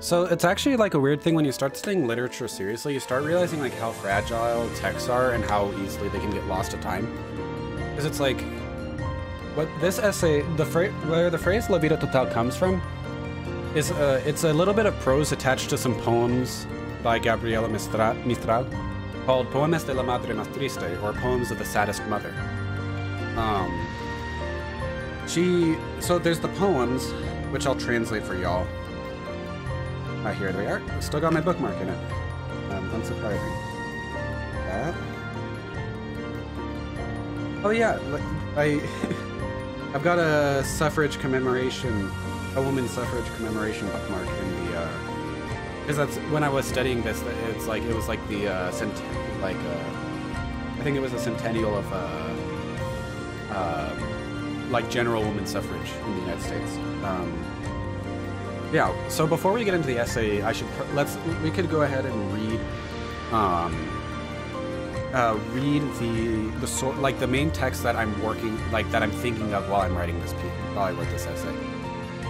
So it's actually like a weird thing when you start studying literature seriously, you start realizing like how fragile texts are and how easily they can get lost to time. Because it's like, what this essay, the where the phrase "la vida total" comes from, is uh, it's a little bit of prose attached to some poems by Gabriela Mistral called "Poemas de la Madre Más Triste" or "Poems of the Saddest Mother." Um, she so there's the poems, which I'll translate for y'all. Ah, here they are. Still got my bookmark in it. Um, unsurprising. That. Oh yeah, I I've got a suffrage commemoration, a women's suffrage commemoration bookmark in the because that's when I was studying this. It's like it was like the uh, cent like uh, I think it was a centennial of uh, uh, like general women's suffrage in the United States. Um, yeah. So before we get into the essay, I should let's we could go ahead and read um, uh, read the the sort like the main text that I'm working like that I'm thinking of while I'm writing this piece while I wrote this essay.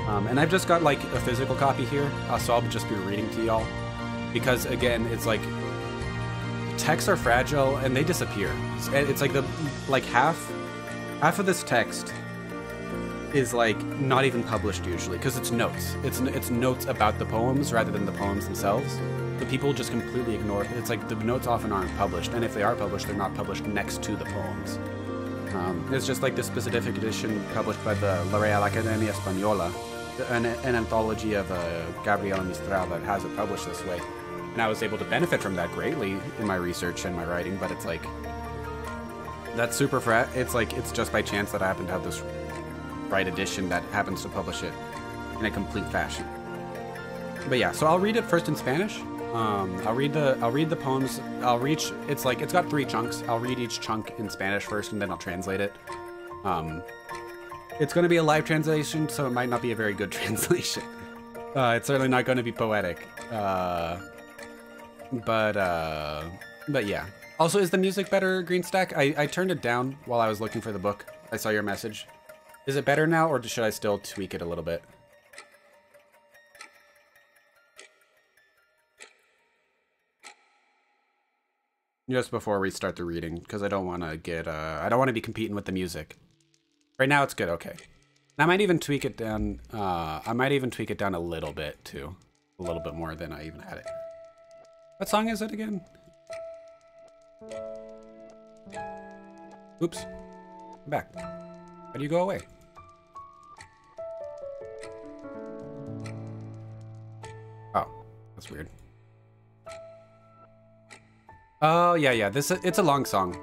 Um, and I've just got like a physical copy here, uh, so I'll just be reading to y'all because again, it's like texts are fragile and they disappear. It's like the like half half of this text is like not even published usually because it's notes. It's it's notes about the poems rather than the poems themselves. The people just completely ignore it. It's like the notes often aren't published, and if they are published, they're not published next to the poems. Um, it's just like this specific edition published by the La Real Academia Española, an, an anthology of uh, Gabriela Mistral that has it published this way. And I was able to benefit from that greatly in my research and my writing, but it's like that's super frat. It's like it's just by chance that I happen to have this right edition that happens to publish it in a complete fashion. But yeah, so I'll read it first in Spanish. Um, I'll read the I'll read the poems. I'll reach. It's like it's got three chunks. I'll read each chunk in Spanish first, and then I'll translate it. Um, it's going to be a live translation, so it might not be a very good translation. Uh, it's certainly not going to be poetic. Uh, but uh, but yeah. Also, is the music better, Greenstack? I, I turned it down while I was looking for the book. I saw your message. Is it better now, or should I still tweak it a little bit? Just before we start the reading, because I don't want to get, uh, I don't want to be competing with the music. Right now it's good, okay. I might even tweak it down, uh, I might even tweak it down a little bit, too. A little bit more than I even had it. What song is it again? Oops. I'm back. How do you go away? That's weird. Oh, yeah, yeah. This It's a long song.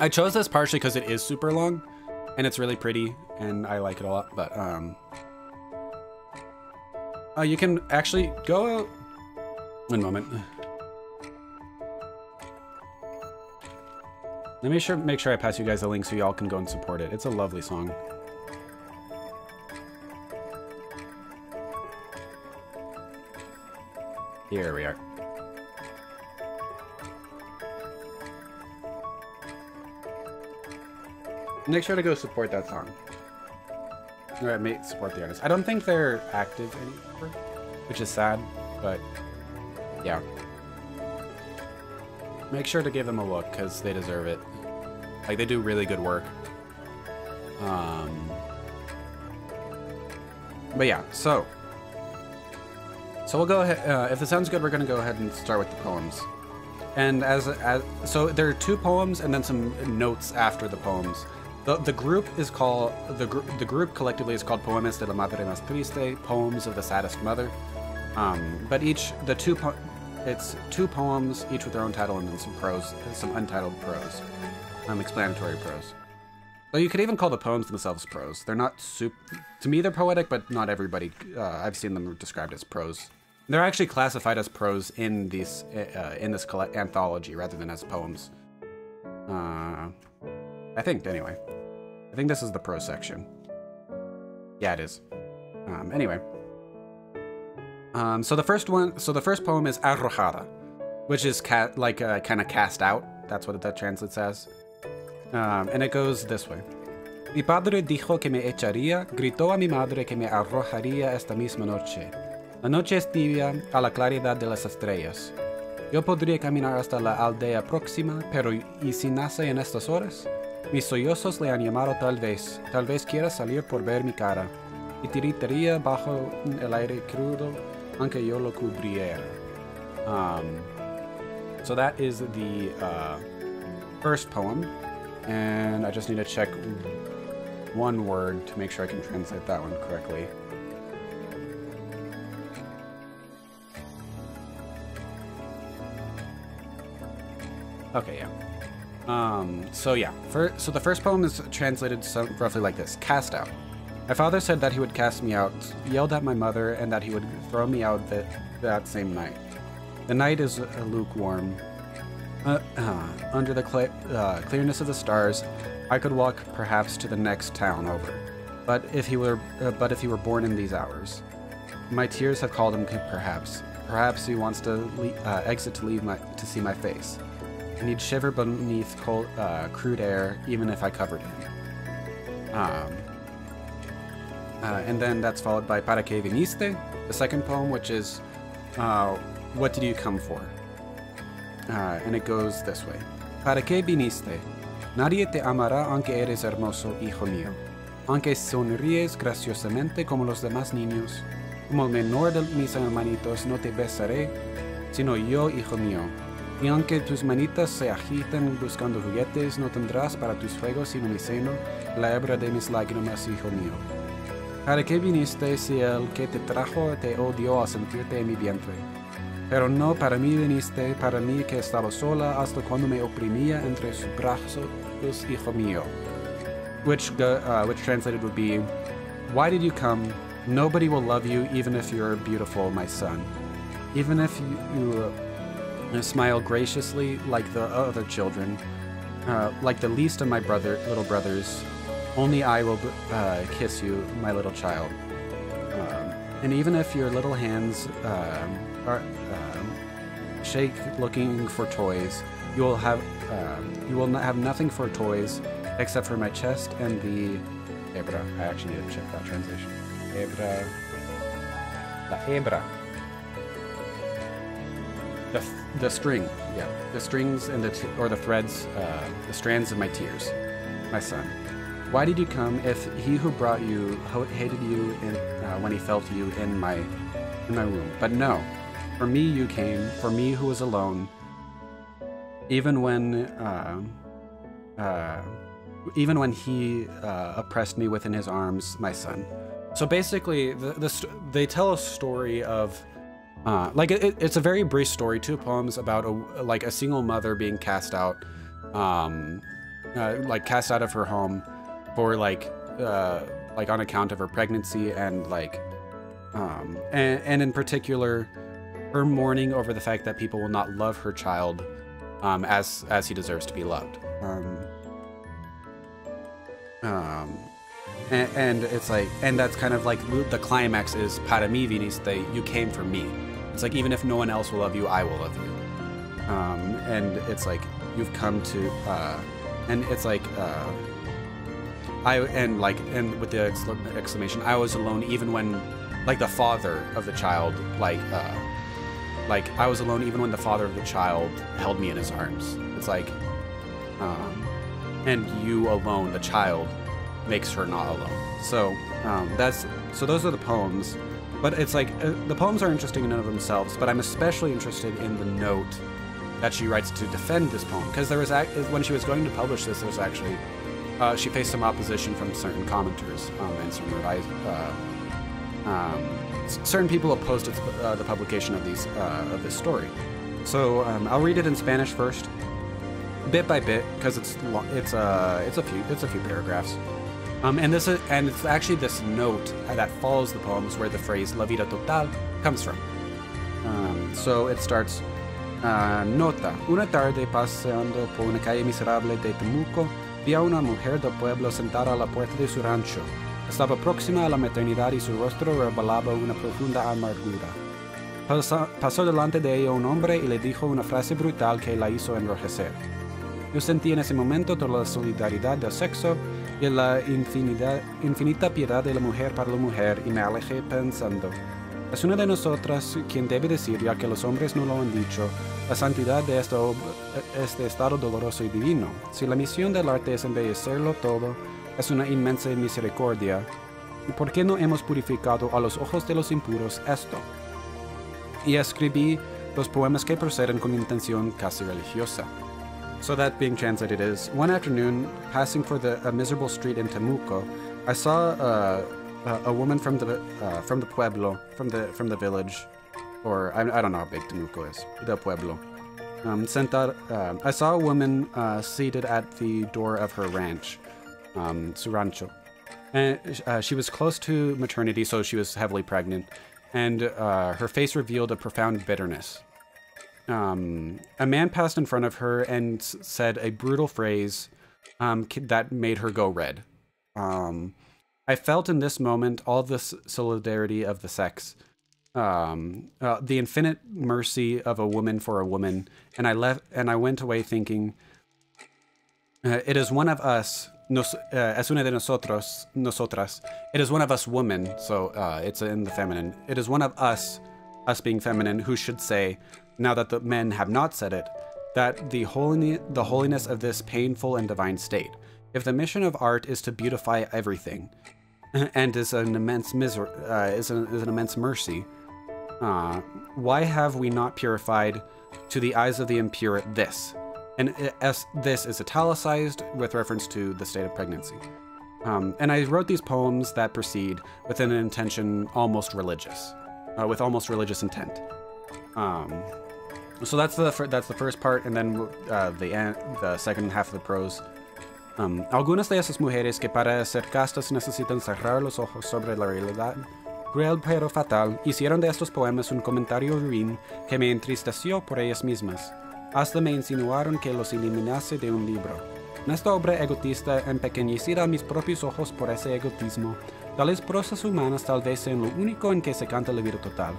I chose this partially because it is super long, and it's really pretty, and I like it a lot, but, um... Uh, you can actually go... One moment. Let me sure, make sure I pass you guys a link so y'all can go and support it. It's a lovely song. Here we are. Make sure to go support that song. Or may support the artist. I don't think they're active anymore, which is sad, but yeah. Make sure to give them a look, because they deserve it. Like, they do really good work. Um, but yeah, so. So we'll go ahead, uh, if it sounds good, we're going to go ahead and start with the poems. And as, as, so there are two poems and then some notes after the poems. The, the group is called, the, gr the group collectively is called Poemas de la Madre Más Triste, Poems of the Saddest Mother. Um, but each, the two, po it's two poems, each with their own title, and then some prose, some untitled prose, um, explanatory prose. So you could even call the poems themselves prose. They're not super. To me, they're poetic, but not everybody. Uh, I've seen them described as prose. They're actually classified as prose in these uh, in this anthology rather than as poems. Uh, I think anyway. I think this is the prose section. Yeah, it is. Um, anyway. Um, so the first one, so the first poem is Arrojada, which is like uh, kind of cast out. That's what that translates as. Um, and it goes this way. Mi padre dijo que me echaría, gritó a mi madre que me arrojaría esta misma noche. La noche es tibia a la claridad de las estrellas. Yo podría caminar hasta la aldea próxima, pero ¿y si nace en estas horas? Mis sollozos le han llamado tal vez, tal vez quiera salir por ver mi cara, y tiritaría bajo el aire crudo, aunque yo lo cubriera. Um, so that is the uh, first poem, and I just need to check one word to make sure I can translate that one correctly. Okay, yeah. Um, so yeah, for, so the first poem is translated some, roughly like this: Cast out. My father said that he would cast me out, yelled at my mother, and that he would throw me out that, that same night. The night is uh, lukewarm. Uh, uh, under the cl uh, clearness of the stars, I could walk perhaps to the next town over. But if he were, uh, but if he were born in these hours, my tears have called him. Perhaps, perhaps he wants to uh, exit to leave my to see my face and he'd shiver beneath cold, uh, crude air even if I covered him. Um, uh, and then that's followed by Para que viniste, the second poem, which is uh, What did you come for? Uh, and it goes this way Para que viniste? Nadie te amará aunque eres hermoso, hijo mío. Aunque sonríes graciosamente como los demás niños, como el menor de mis hermanitos, no te besaré, sino yo, hijo mío, y aunque tus manitas se agiten buscando juguetes, no tendrás para tus fuegos sino mi seno, la hebra de mis lágrimas, hijo mío. ¿Para qué viniste si el que te trajo te odió a sentirte en mi vientre? Pero no para mí viniste, para mí que estaba sola hasta cuando me oprimía entre sus brazos, hijo mío. Which, uh, which translated would be, Why did you come? Nobody will love you even if you're beautiful, my son. Even if you, you and smile graciously like the other children, uh, like the least of my brother, little brothers. Only I will uh, kiss you, my little child. Um, and even if your little hands um, are um, shake looking for toys, you will have um, you will not have nothing for toys except for my chest and the hebra. I actually need to check that translation. Hebra. La hebra the, the string, yeah, the strings and the t- or the threads, uh, the strands of my tears, my son. Why did you come if he who brought you hated you in, uh, when he felt you in my in my womb? But no, for me you came, for me who was alone. Even when, uh, uh, even when he uh, oppressed me within his arms, my son. So basically, the, the, they tell a story of uh, like it, it's a very brief story, two poems about a, like a single mother being cast out, um, uh, like cast out of her home for like uh, like on account of her pregnancy and like um, and, and in particular her mourning over the fact that people will not love her child um, as as he deserves to be loved. Um, um, and, and, it's like, and that's kind of like the climax is para you came for me. It's like even if no one else will love you, I will love you. Um, and it's like you've come to, uh, and it's like uh, I and like and with the exclamation, I was alone even when, like the father of the child, like uh, like I was alone even when the father of the child held me in his arms. It's like, um, and you alone, the child, makes her not alone. So um, that's so those are the poems. But it's like uh, the poems are interesting in and of themselves, but I'm especially interested in the note that she writes to defend this poem because there was when she was going to publish this, there was actually uh, she faced some opposition from certain commenters um, and certain uh, um, certain people opposed uh, the publication of these uh, of this story. So um, I'll read it in Spanish first, bit by bit, because it's it's uh it's a few it's a few paragraphs. Um, and this is, and it's actually this note that follows the poems where the phrase "la vida total" comes from. Um, so it starts. Uh, nota. Una tarde paseando por una calle miserable de Temuco, vi a una mujer del pueblo sentada a la puerta de su rancho. Estaba próxima a la maternidad y su rostro revelaba una profunda amargura. pasó delante de ella un hombre y le dijo una frase brutal que la hizo enrojecer. Yo sentí en ese momento toda la solidaridad del sexo y la infinita piedad de la mujer para la mujer y me alejé pensando, Es una de nosotras quien debe decir, ya que los hombres no lo han dicho, la santidad de este, este estado doloroso y divino. Si la misión del arte es embellecerlo todo, es una inmensa misericordia. ¿Y por qué no hemos purificado a los ojos de los impuros esto? Y escribí los poemas que proceden con intención casi religiosa. So that being translated is, one afternoon, passing for the, a miserable street in Temuco, I saw uh, a woman from the uh, from the pueblo, from the from the village, or I, I don't know how big Temuco is, the pueblo. Um, sentar, uh, I saw a woman uh, seated at the door of her ranch, um, su rancho, and uh, she was close to maternity, so she was heavily pregnant, and her face revealed a profound bitterness. Um, a man passed in front of her and said a brutal phrase um, that made her go red. Um, I felt in this moment all the solidarity of the sex, um, uh, the infinite mercy of a woman for a woman, and I left and I went away thinking, uh, it is one of us. Nos, uh, es una de nosotros, nosotras. It is one of us women, so uh, it's in the feminine. It is one of us, us being feminine, who should say, now that the men have not said it, that the holy, the holiness of this painful and divine state. If the mission of art is to beautify everything, and is an immense miser- uh, is, an, is an immense mercy. Uh, why have we not purified to the eyes of the impure this? And as this is italicized with reference to the state of pregnancy. Um, and I wrote these poems that proceed with an intention almost religious, uh, with almost religious intent. Um, so that's the that's the first part, and then uh, the the second half of the prose Um, algunas de esas mujeres que para ser castas necesitan cerrar los ojos sobre la realidad cruel pero fatal, hicieron de estos poemas un comentario ruin que me entristeció por ellas mismas. Hasta me insinuaron que los eliminase de un libro. En esta obra egotista, empequeñecida a mis propios ojos por ese egotismo, tales prosas humanas tal vez sean lo único en que se canta la vida total.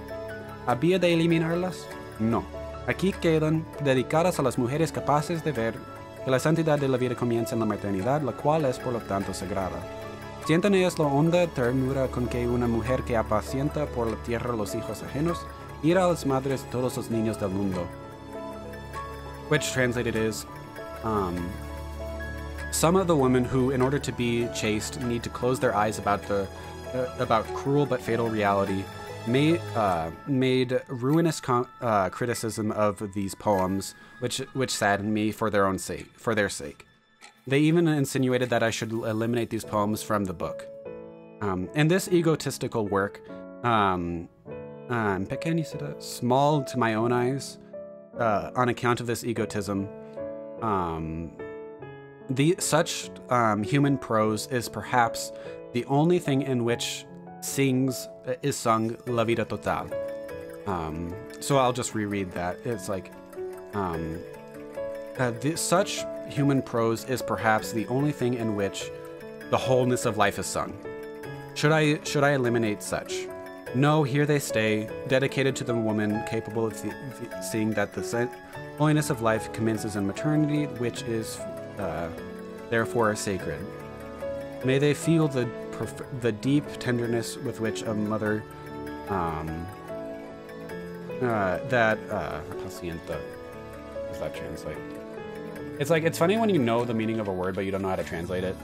¿Había de eliminarlas? No. Aquí quedan, dedicadas a las mujeres capaces de ver que la santidad de la vida comienza en la maternidad, la cual es por lo tanto sagrada. Sientan ellas la honda ternura con que una mujer que apacienta por la tierra los hijos ajenos, ira a las madres de todos los niños del mundo. Which translated is, um, some of the women who, in order to be chaste, need to close their eyes about the uh, about cruel but fatal reality made uh, made ruinous uh, criticism of these poems, which which saddened me for their own sake. For their sake, they even insinuated that I should eliminate these poems from the book. Um, in this egotistical work, um, um, small to my own eyes, uh, on account of this egotism, um, the such um, human prose is perhaps the only thing in which sings uh, is sung La Vida Total. Um, so I'll just reread that. It's like, um, uh, such human prose is perhaps the only thing in which the wholeness of life is sung. Should I should I eliminate such? No, here they stay, dedicated to the woman capable of seeing that the holiness of life commences in maternity, which is uh, therefore sacred. May they feel the the deep tenderness with which a mother um, uh, that uh, pacienta does that translate? It's like it's funny when you know the meaning of a word but you don't know how to translate it.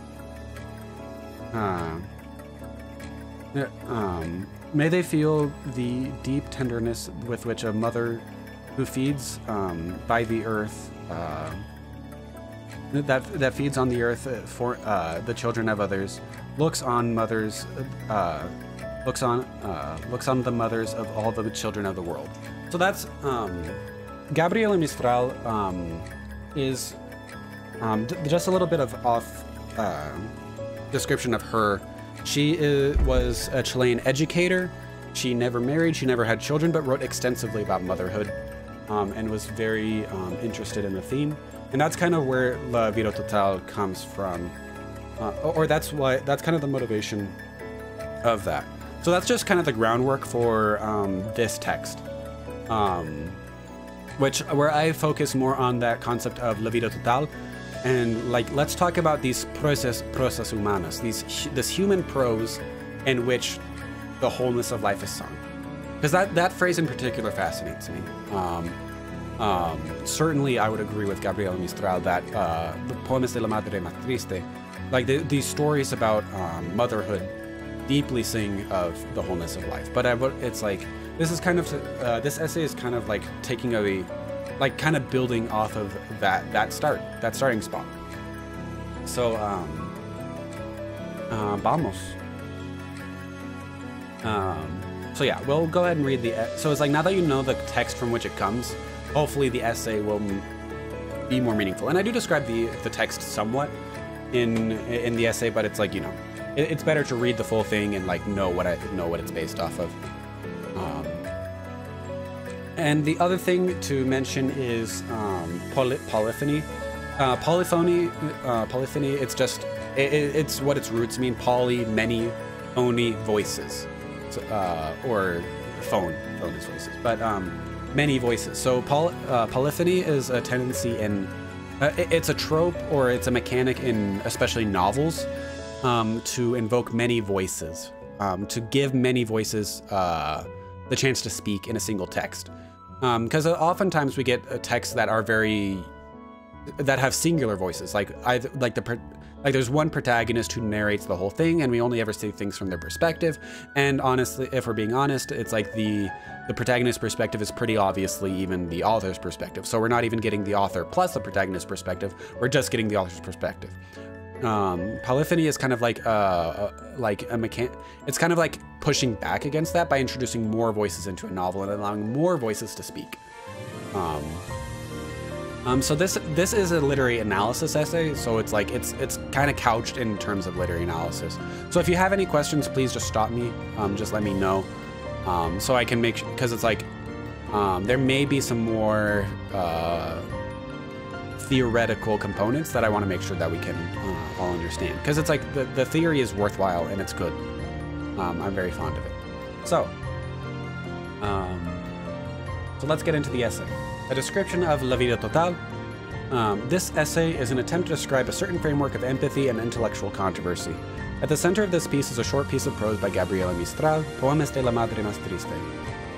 Uh, um, may they feel the deep tenderness with which a mother who feeds um, by the earth uh, that that feeds on the earth for uh, the children of others looks on mothers, uh, looks on, uh, looks on the mothers of all the children of the world. So that's um, Gabriela Mistral um, is um, just a little bit of off uh, description of her. She is, was a Chilean educator. She never married. She never had children, but wrote extensively about motherhood, um, and was very um, interested in the theme. And that's kind of where La Vida Total comes from. Uh, or that's why that's kind of the motivation of that. So that's just kind of the groundwork for um, this text, um, which where I focus more on that concept of la vida total, and like let's talk about these prosas prosas humanas, these this human prose in which the wholeness of life is sung. because that that phrase in particular fascinates me. Um, um, certainly, I would agree with Gabriela Mistral that uh, the Poemas de la Madre Más Triste, like the, these stories about um, motherhood, deeply sing of the wholeness of life. But I, it's like this is kind of uh, this essay is kind of like taking a, like kind of building off of that that start that starting spot. So, um, uh, vamos. Um, so yeah, we'll go ahead and read the. So it's like now that you know the text from which it comes, hopefully the essay will be more meaningful. And I do describe the the text somewhat in in the essay, but it's like you know, it, it's better to read the full thing and like know what I know what it's based off of. Um, and the other thing to mention is um, poly- polyphony. Uh, polyphony, uh, polyphony. It's just it, it's what its roots mean. Poly, many, oni, voices, so, uh, or phone, phone is voices. But um, many voices. So poly, uh, polyphony is a tendency in, uh, it's a trope or it's a mechanic in especially novels um, to invoke many voices, um, to give many voices uh, the chance to speak in a single text. Because um, oftentimes we get uh, texts that are very that have singular voices, like either like the like there's one protagonist who narrates the whole thing and we only ever see things from their perspective. And honestly, if we're being honest, it's like the the protagonist perspective is pretty obviously even the author's perspective. So we're not even getting the author plus the protagonist perspective. We're just getting the author's perspective. Um, polyphony is kind of like uh, uh like a mechan. It's kind of like pushing back against that by introducing more voices into a novel and allowing more voices to speak. Um, um, so this this is a literary analysis essay, so it's like it's it's kind of couched in terms of literary analysis. So if you have any questions, please just stop me. Um, just let me know, um, so I can make because it's like um, there may be some more uh, theoretical components that I want to make sure that we can uh, all understand because it's like the the theory is worthwhile and it's good. Um, I'm very fond of it. So, um, so let's get into the essay a description of La Vida Total. Um, this essay is an attempt to describe a certain framework of empathy and intellectual controversy. At the center of this piece is a short piece of prose by Gabriela Mistral, Poemas de la Madre Más Triste.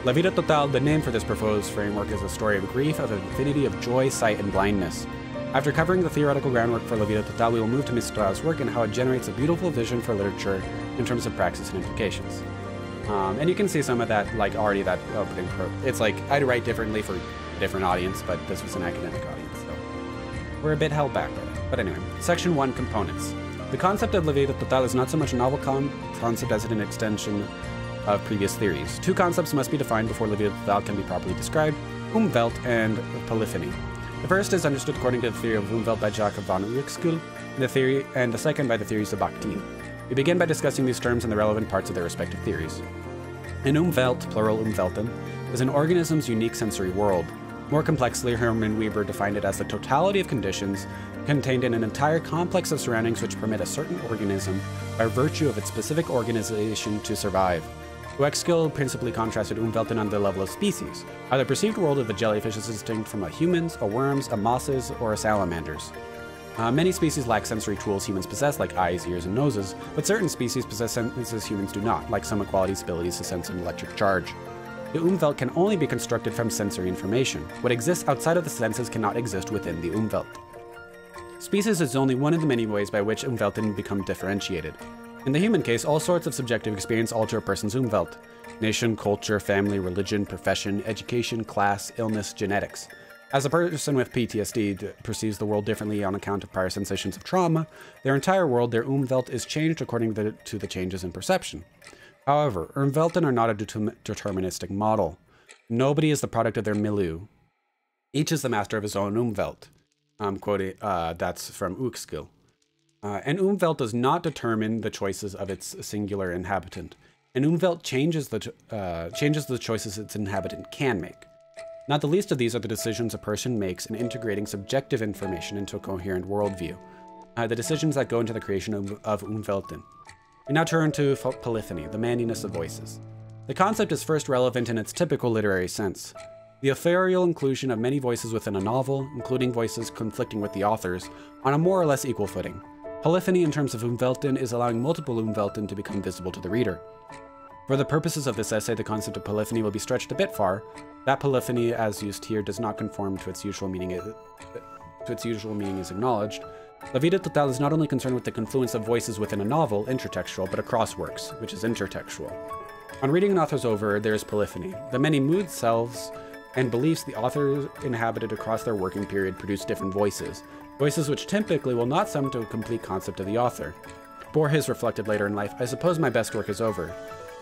La Vida Total, the name for this proposed framework, is a story of grief, of an infinity of joy, sight, and blindness. After covering the theoretical groundwork for La Vida Total, we will move to Mistral's work and how it generates a beautiful vision for literature in terms of praxis and implications. Um, and you can see some of that, like already that opening. Pro- it's like I'd write differently for different audience, but this was an academic audience, so we're a bit held back by that. But anyway, section one components. The concept of La Vida Total is not so much a novel con- concept as an extension of previous theories. Two concepts must be defined before La Vida Total can be properly described Umwelt and polyphony. The first is understood according to the theory of Umwelt by Jacob von Uexküll, the theory, and the second by the theories of Bakhtin. We begin by discussing these terms and the relevant parts of their respective theories. An Umwelt, plural Umwelten, is an organism's unique sensory world, more complexly, Hermann Weber defined it as the totality of conditions contained in an entire complex of surroundings which permit a certain organism, by virtue of its specific organization, to survive. Uexküll principally contrasted Umwelten on the level of species, how the perceived world of the jellyfish is distinct from a humans, a worms, a mosses, or a salamanders. Uh, many species lack sensory tools humans possess, like eyes, ears, and noses, but certain species possess senses humans do not, like some equalities abilities to sense an electric charge. The Umwelt can only be constructed from sensory information. What exists outside of the senses cannot exist within the Umwelt. Species is only one of the many ways by which Umwelten become differentiated. In the human case, all sorts of subjective experience alter a person's Umwelt. Nation, culture, family, religion, profession, education, class, illness, genetics. As a person with PTSD perceives the world differently on account of prior sensations of trauma, their entire world, their Umwelt, is changed according to the, changes in perception. However, Umwelten are not a deterministic model. Nobody is the product of their milieu. Each is the master of his own Umwelt. I'm quoting, uh, that's from Uexküll. Uh, an Umwelt does not determine the choices of its singular inhabitant. An Umwelt changes the, uh, changes the choices its inhabitant can make. Not the least of these are the decisions a person makes in integrating subjective information into a coherent worldview. Uh, the decisions that go into the creation of, of Umwelten. We now turn to polyphony, the manliness of voices. The concept is first relevant in its typical literary sense. The ethereal inclusion of many voices within a novel, including voices conflicting with the authors, on a more or less equal footing. Polyphony in terms of Umwelten is allowing multiple Umwelten to become visible to the reader. For the purposes of this essay, the concept of polyphony will be stretched a bit far. That polyphony, as used here, does not conform to its usual meaning. Uh, to its usual meaning is acknowledged. La Vida Total is not only concerned with the confluence of voices within a novel, intratextual, but across works, which is intertextual. On reading an author's oeuvre, there is polyphony. The many moods, selves, and beliefs the author inhabited across their working period produce different voices, voices which typically will not sum to a complete concept of the author. Borges reflected later in life, I suppose my best work is over.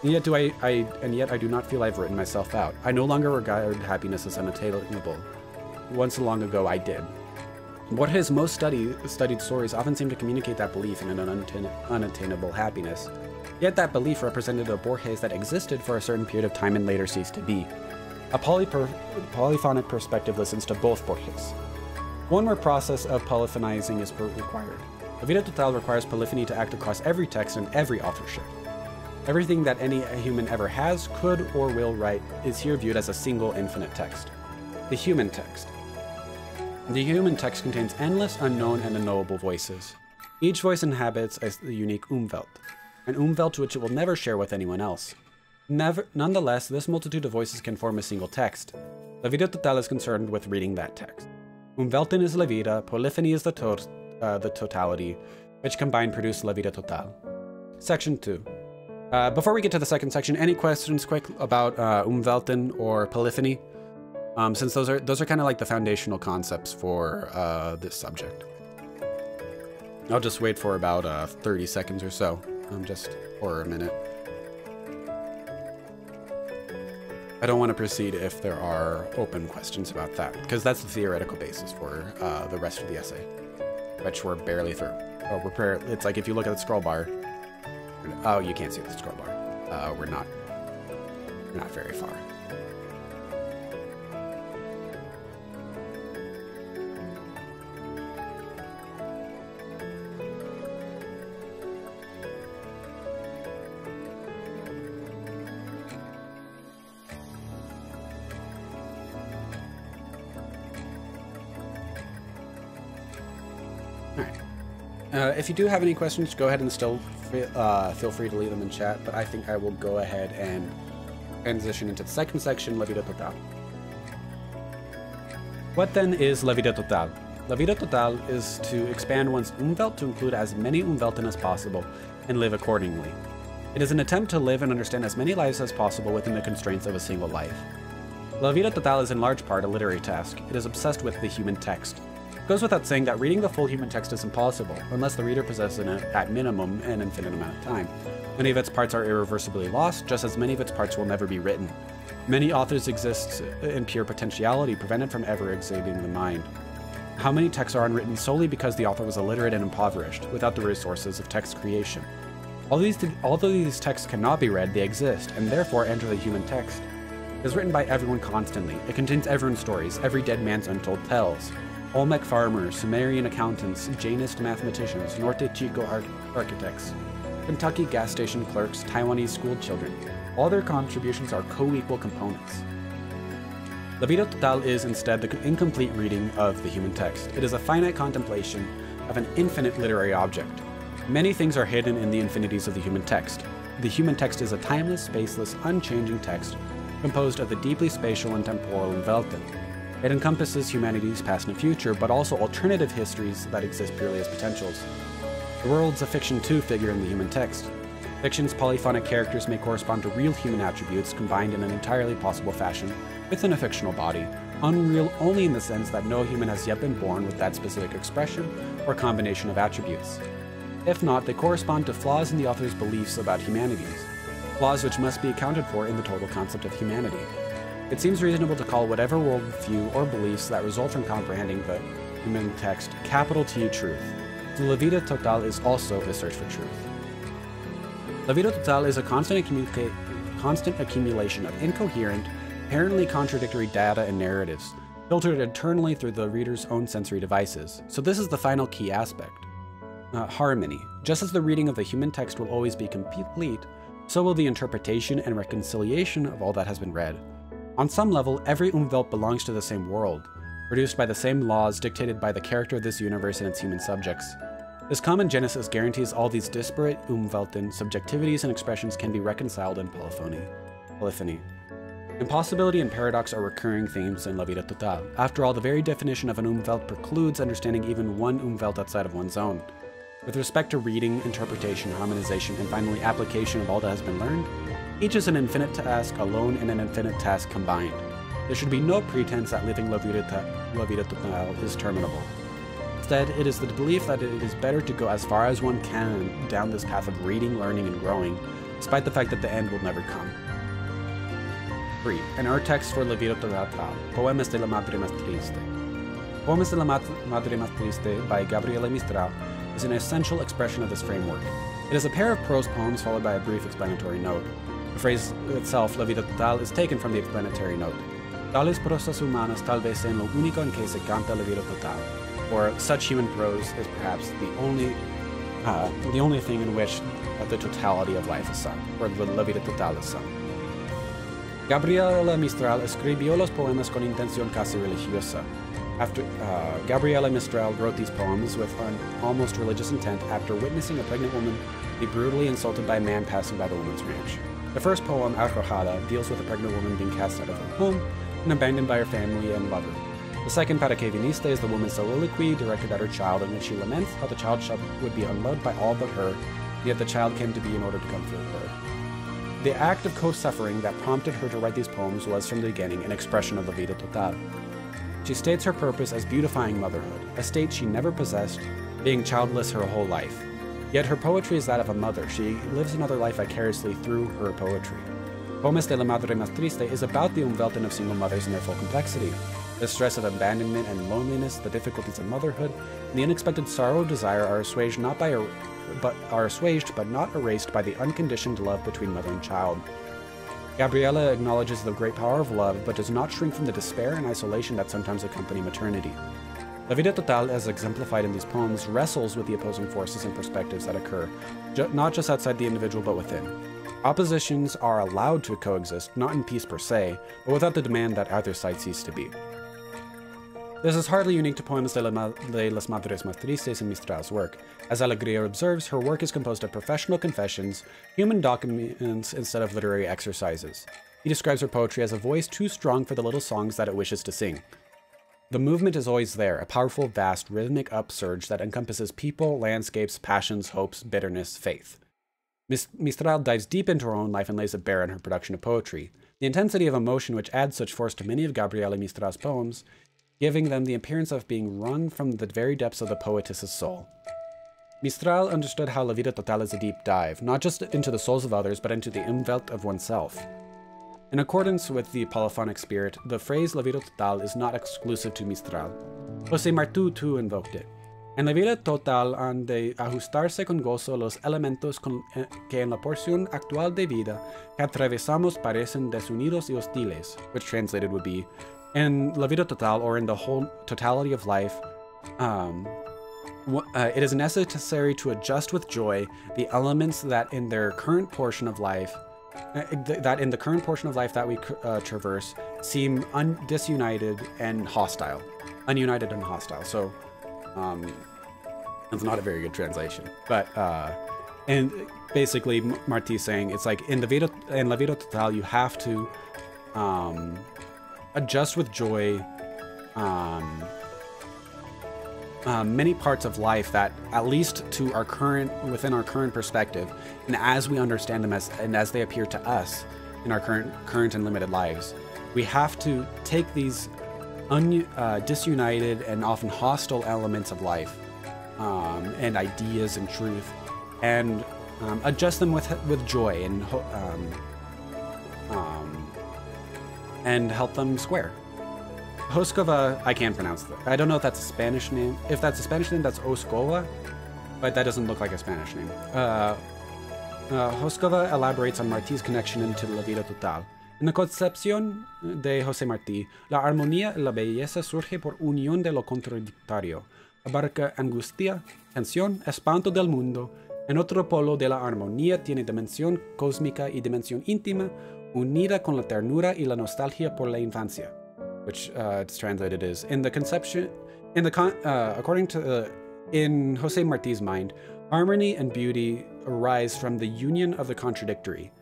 And yet do I, I and yet I do not feel I've written myself out. I no longer regard happiness as unattainable. Once long ago I did. Borges' most study, studied stories often seem to communicate that belief in an unattain, unattainable happiness. Yet that belief represented a Borges that existed for a certain period of time and later ceased to be. A polyper, polyphonic perspective listens to both Borges. One more process of polyphonizing is required. A Vida Total requires polyphony to act across every text and every authorship. Everything that any human ever has, could, or will write is here viewed as a single infinite text. The human text. The human text contains endless, unknown, and unknowable voices. Each voice inhabits a unique umwelt, an umwelt which it will never share with anyone else. Never, nonetheless, this multitude of voices can form a single text. La Vida Total is concerned with reading that text. Umwelten is La Vida, polyphony is the, uh, the totality, which combined produce La Vida Total. Section 2. Uh, before we get to the second section, any questions quick about uh, Umwelten or polyphony? Um, since those are those are kind of like the foundational concepts for uh, this subject. I'll just wait for about uh, 30 seconds or so, um, just for a minute. I don't want to proceed if there are open questions about that, because that's the theoretical basis for uh, the rest of the essay, which we're barely through. Oh, we're it's like if you look at the scroll bar. Oh, you can't see the scroll bar. Uh, we're not. We're not very far. If you do have any questions, go ahead and still uh, feel free to leave them in chat, but I think I will go ahead and transition into the second section, La Vida Total. What then is La Vida Total? La Vida Total is to expand one's umwelt to include as many umwelten as possible and live accordingly. It is an attempt to live and understand as many lives as possible within the constraints of a single life. La Vida Total is in large part a literary task. It is obsessed with the human text, goes without saying that reading the full human text is impossible, unless the reader possesses, an, at minimum, an infinite amount of time. Many of its parts are irreversibly lost, just as many of its parts will never be written. Many authors exist in pure potentiality, prevented from ever exceeding the mind. How many texts are unwritten solely because the author was illiterate and impoverished, without the resources of text creation? All these, although these texts cannot be read, they exist, and therefore enter the human text. It is written by everyone constantly. It contains everyone's stories, every dead man's untold tales. Olmec farmers, Sumerian accountants, Jainist mathematicians, Norte Chico arch architects, Kentucky gas station clerks, Taiwanese school children. All their contributions are co-equal components. La Vida Total is instead the incomplete reading of the human text. It is a finite contemplation of an infinite literary object. Many things are hidden in the infinities of the human text. The human text is a timeless, spaceless, unchanging text composed of the deeply spatial and temporal Umwelten, it encompasses humanity's past and future, but also alternative histories that exist purely as potentials. The worlds of fiction too figure in the human text. Fiction's polyphonic characters may correspond to real human attributes combined in an entirely possible fashion within a fictional body, unreal only in the sense that no human has yet been born with that specific expression or combination of attributes. If not, they correspond to flaws in the author's beliefs about humanities, flaws which must be accounted for in the total concept of humanity. It seems reasonable to call whatever worldview or beliefs that result from comprehending the human text capital T truth. The La Vida Total is also a search for truth. La Vida Total is a constant, constant accumulation of incoherent, apparently contradictory data and narratives, filtered internally through the reader's own sensory devices. So this is the final key aspect. Uh, harmony. Just as the reading of the human text will always be complete, so will the interpretation and reconciliation of all that has been read. On some level, every Umwelt belongs to the same world, produced by the same laws dictated by the character of this universe and its human subjects. This common genesis guarantees all these disparate umwelten subjectivities and expressions can be reconciled in polyphony. polyphony. Impossibility and paradox are recurring themes in La Vida Total. After all, the very definition of an umwelt precludes understanding even one umwelt outside of one's own. With respect to reading, interpretation, harmonization, and finally application of all that has been learned, each is an infinite task alone and an infinite task combined. There should be no pretense that living La Vida, La Vida Total uh, is terminable. Instead, it is the belief that it is better to go as far as one can down this path of reading, learning, and growing, despite the fact that the end will never come. 3. An our text for La Vida Total, Poemas de la Madre Más Triste. Poemas de la Madre Más Triste by Gabriela Mistral is an essential expression of this framework. It is a pair of prose poems followed by a brief explanatory note. The phrase itself, La Vida Total, is taken from the explanatory note. Tales prosas humanas tal vez en lo único en que se canta la vida total. Or such human prose is perhaps the only, uh, the only thing in which the totality of life is sung, or la vida total is sung. Gabriela Mistral escribió los poemas con intención casi religiosa. After uh, Gabriela Mistral wrote these poems with an almost religious intent after witnessing a pregnant woman be brutally insulted by a man passing by the woman's ranch. The first poem, Arrojada, deals with a pregnant woman being cast out of her home and abandoned by her family and lover. The second, Para que viniste, is the woman's soliloquy directed at her child, in which she laments how the child would be unloved by all but her, yet the child came to be in order to comfort her. The act of co-suffering that prompted her to write these poems was from the beginning an expression of La Vida Total. She states her purpose as beautifying motherhood, a state she never possessed, being childless her whole life. Yet her poetry is that of a mother. She lives another life vicariously through her poetry. Poemas de la Madre Más Triste is about the umwelten of single mothers in their full complexity. The stress of abandonment and loneliness, the difficulties of motherhood, and the unexpected sorrow and desire are assuaged not by a but are assuaged but not erased by the unconditioned love between mother and child. Gabriela acknowledges the great power of love, but does not shrink from the despair and isolation that sometimes accompany maternity. La Vida Total, as exemplified in these poems, wrestles with the opposing forces and perspectives that occur, ju- not just outside the individual but within. Oppositions are allowed to coexist, not in peace per se, but without the demand that either side cease to be. This is hardly unique to poems de, la de las Madres Más Tristes in Mistral's work. As Alegria observes, her work is composed of professional confessions, human documents instead of literary exercises. He describes her poetry as a voice too strong for the little songs that it wishes to sing. The movement is always there, a powerful, vast, rhythmic upsurge that encompasses people, landscapes, passions, hopes, bitterness, faith. Mistral dives deep into her own life and lays it bare in her production of poetry. The intensity of emotion which adds such force to many of Gabriela Mistral's poems giving them the appearance of being wrung from the very depths of the poetess's soul. Mistral understood how La Vida Total is a deep dive, not just into the souls of others, but into the umwelt of oneself. In accordance with the polyphonic spirit, the phrase La Vida Total is not exclusive to Mistral. José Martí too invoked it. En la vida total han de ajustarse con gozo los elementos con, eh, que en la porción actual de vida que atravesamos parecen desunidos y hostiles, which translated would be in La Vida Total, or in the whole totality of life, um, uh, it is necessary to adjust with joy the elements that in their current portion of life, that in the current portion of life that we uh, traverse, seem un- disunited and hostile. Ununited and hostile. So, um, it's not a very good translation. But, uh, and basically, Martí saying it's like in the Vida, in La Vida Total, you have to, um, adjust with joy um, uh, many parts of life that at least to our current within our current perspective and as we understand them as and as they appear to us in our current current and limited lives we have to take these un, uh, disunited and often hostile elements of life um, and ideas and truth and um, adjust them with with joy and um, um and help them square. Hoskova, I can't pronounce that. I don't know if that's a Spanish name. If that's a Spanish name, that's Oskova, but that doesn't look like a Spanish name. Uh, uh, Hoskova elaborates on Martí's connection into la vida total. En la concepción de José Martí, la armonía y la belleza surge por unión de lo contradictorio. Abarca angustia, tensión, espanto del mundo. En otro polo de la armonía tiene dimensión cósmica y dimensión íntima, unida con la ternura y la nostalgia por la infancia, which uh, it's translated as in the conception, in the con- uh, according to the In Jose Marti's mind, harmony and beauty arise from the union of the contradictory.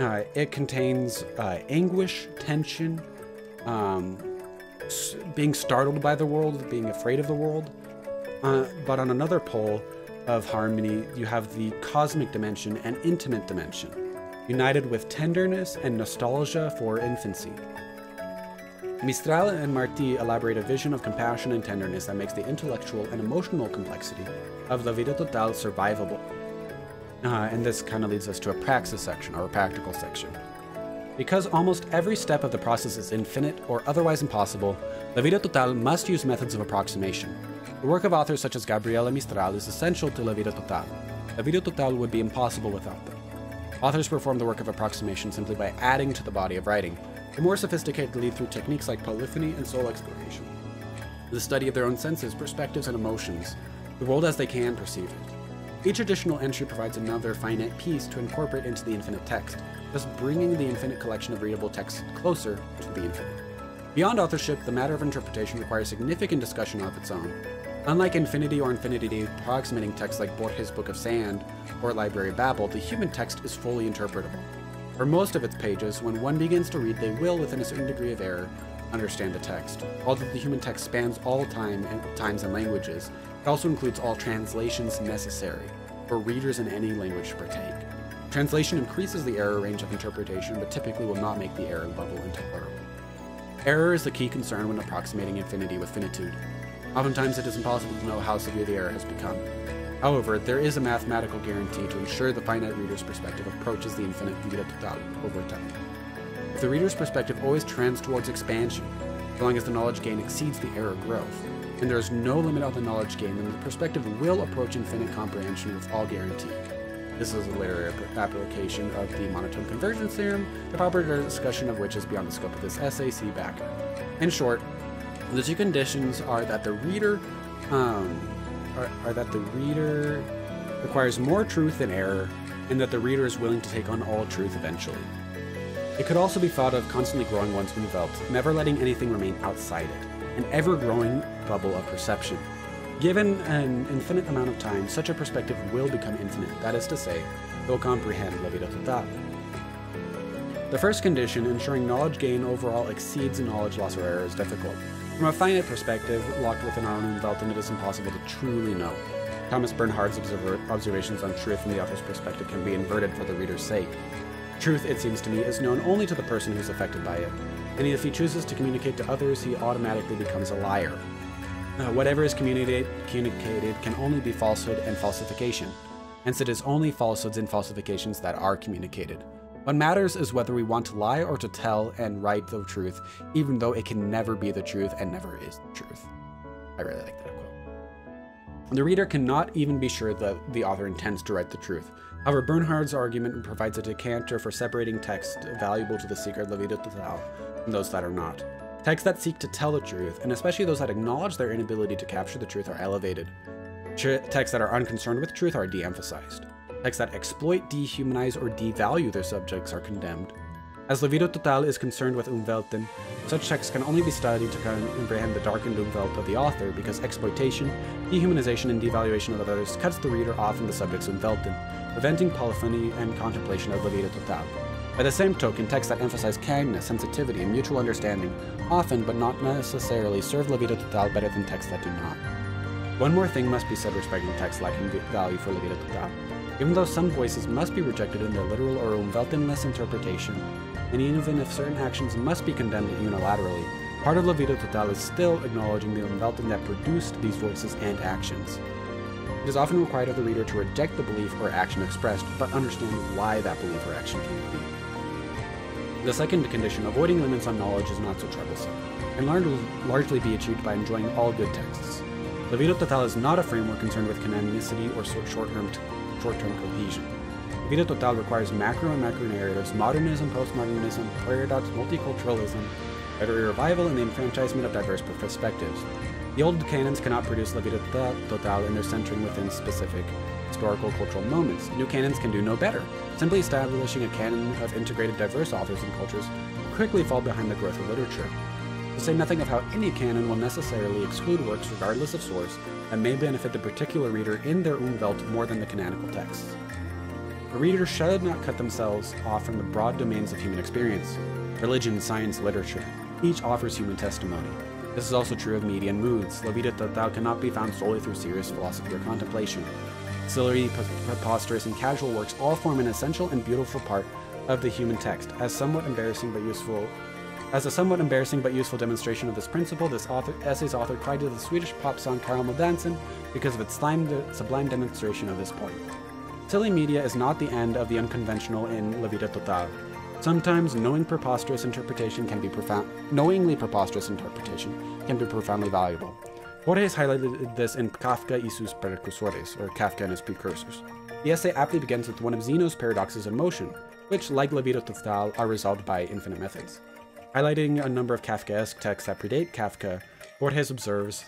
Uh, it contains uh, anguish, tension, um, being startled by the world, being afraid of the world. Uh, but on another pole of harmony, you have the cosmic dimension and intimate dimension, united with tenderness and nostalgia for infancy. Mistral and Martí elaborate a vision of compassion and tenderness that makes the intellectual and emotional complexity of La Vida Total survivable. Uh, and this kind of leads us to a praxis section, or a practical section. Because almost every step of the process is infinite or otherwise impossible, La Vida Total must use methods of approximation. The work of authors such as Gabriela Mistral is essential to La Vida Total. La Vida Total would be impossible without them. Authors perform the work of approximation simply by adding to the body of writing, the more sophisticated lead through techniques like polyphony and soul exploration. The study of their own senses, perspectives, and emotions, the world as they can perceive it. Each additional entry provides another finite piece to incorporate into the infinite text, thus bringing the infinite collection of readable texts closer to the infinite. Beyond authorship, the matter of interpretation requires significant discussion of its own. Unlike Infinity or Infinity approximating texts like Borges' Book of Sand or Library of Babel, the human text is fully interpretable. For most of its pages, when one begins to read, they will, within a certain degree of error, understand the text. Although the human text spans all time and times and languages, it also includes all translations necessary for readers in any language to partake. Translation increases the error range of interpretation, but typically will not make the error bubble intolerable. Error is the key concern when approximating infinity with finitude. Oftentimes, it is impossible to know how severe the error has become. However, there is a mathematical guarantee to ensure the finite reader's perspective approaches the infinite total over time. If the reader's perspective always trends towards expansion, as long as the knowledge gain exceeds the error growth, and there is no limit on the knowledge gain, then the perspective will approach infinite comprehension with all guarantee. This is a literary application of the monotone convergence theorem, the proper discussion of which is beyond the scope of this essay, see back. In short, the two conditions are that the reader um, are, are that the reader requires more truth than error, and that the reader is willing to take on all truth eventually. It could also be thought of constantly growing one's Umwelt, never letting anything remain outside it, an ever growing bubble of perception. Given an infinite amount of time, such a perspective will become infinite, that is to say, it will comprehend la vida total. The first condition, ensuring knowledge gain overall exceeds knowledge loss or error, is difficult. From a finite perspective, locked within our own Umwelten, it is impossible to truly know. Thomas Bernhard's observations on truth from the author's perspective can be inverted for the reader's sake. Truth, it seems to me, is known only to the person who's affected by it, and if he chooses to communicate to others, he automatically becomes a liar. Uh, whatever is communicated can only be falsehood and falsification. Hence, it is only falsehoods and falsifications that are communicated. What matters is whether we want to lie or to tell and write the truth, even though it can never be the truth and never is the truth. I really like that quote. The reader cannot even be sure that the author intends to write the truth. However, Bernhard's argument provides a decanter for separating texts valuable to the seeker of La Vida Total from those that are not. Texts that seek to tell the truth, and especially those that acknowledge their inability to capture the truth, are elevated. Texts that are unconcerned with truth are de emphasized. Texts that exploit, dehumanize, or devalue their subjects are condemned. As La Total is concerned with Umwelten, such texts can only be studied to comprehend the darkened Umwelt of the author because exploitation, dehumanization, and devaluation of others cuts the reader off from the subject's Umwelten, preventing polyphony and contemplation of La Total. By the same token, texts that emphasize kindness, sensitivity, and mutual understanding often, but not necessarily, serve La Total better than texts that do not. One more thing must be said respecting texts lacking value for La Total. Even though some voices must be rejected in their literal or Umweltenless interpretation, and even if certain actions must be condemned unilaterally, part of La Vida Total is still acknowledging the Umwelten that produced these voices and actions. It is often required of the reader to reject the belief or action expressed, but understand why that belief or action came to be. The second condition, avoiding limits on knowledge, is not so troublesome, and largely be achieved by enjoying all good texts. La Vida Total is not a framework concerned with canonicity or short-term short-term cohesion. Vida Total requires macro and micro narratives, modernism, postmodernism, paradox, multiculturalism, literary revival, and the enfranchisement of diverse perspectives. The old canons cannot produce La Vida Total in their centering within specific historical cultural moments. New canons can do no better. Simply establishing a canon of integrated diverse authors and cultures will quickly fall behind the growth of literature. To say nothing of how any canon will necessarily exclude works regardless of source that may benefit the particular reader in their Umwelt more than the canonical texts. The reader should not cut themselves off from the broad domains of human experience religion, science, literature. Each offers human testimony. This is also true of media and moods. La vida total cannot be found solely through serious philosophy or contemplation. Auxiliary, preposterous, and casual works all form an essential and beautiful part of the human text. As somewhat embarrassing but useful, as a somewhat embarrassing but useful demonstration of this principle, this author, essay's author cried to the Swedish pop song Carl Dansen because of its sublime demonstration of this point. Silly media is not the end of the unconventional in La Vida Total. Sometimes knowing preposterous interpretation can be profound. Knowingly preposterous interpretation can be profoundly valuable. Borges highlighted this in Kafka y sus precursores, or Kafka and his precursors. The essay aptly begins with one of Zeno's paradoxes of motion, which, like La Vida Total, are resolved by infinite methods. Highlighting a number of Kafkaesque texts that predate Kafka, Borges observes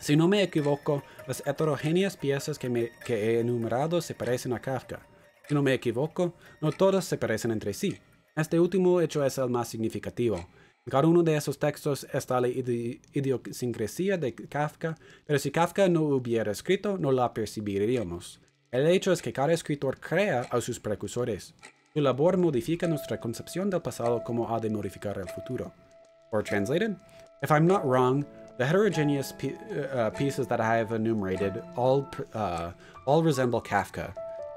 Si no me equivoco, las heterogéneas piezas que, he enumerado se parecen a Kafka. Si no me equivoco, no todas se parecen entre sí. Este último hecho es el más significativo. En cada uno de esos textos está la idiosincrasia de Kafka, pero si Kafka no hubiera escrito, no la percibiríamos. El hecho es que cada escritor crea a sus precursores. Su labor modifica nuestra concepción del pasado como ha de modificar el futuro. Or translated, if I'm not wrong, The heterogeneous uh, pieces that I have enumerated all uh, all resemble Kafka.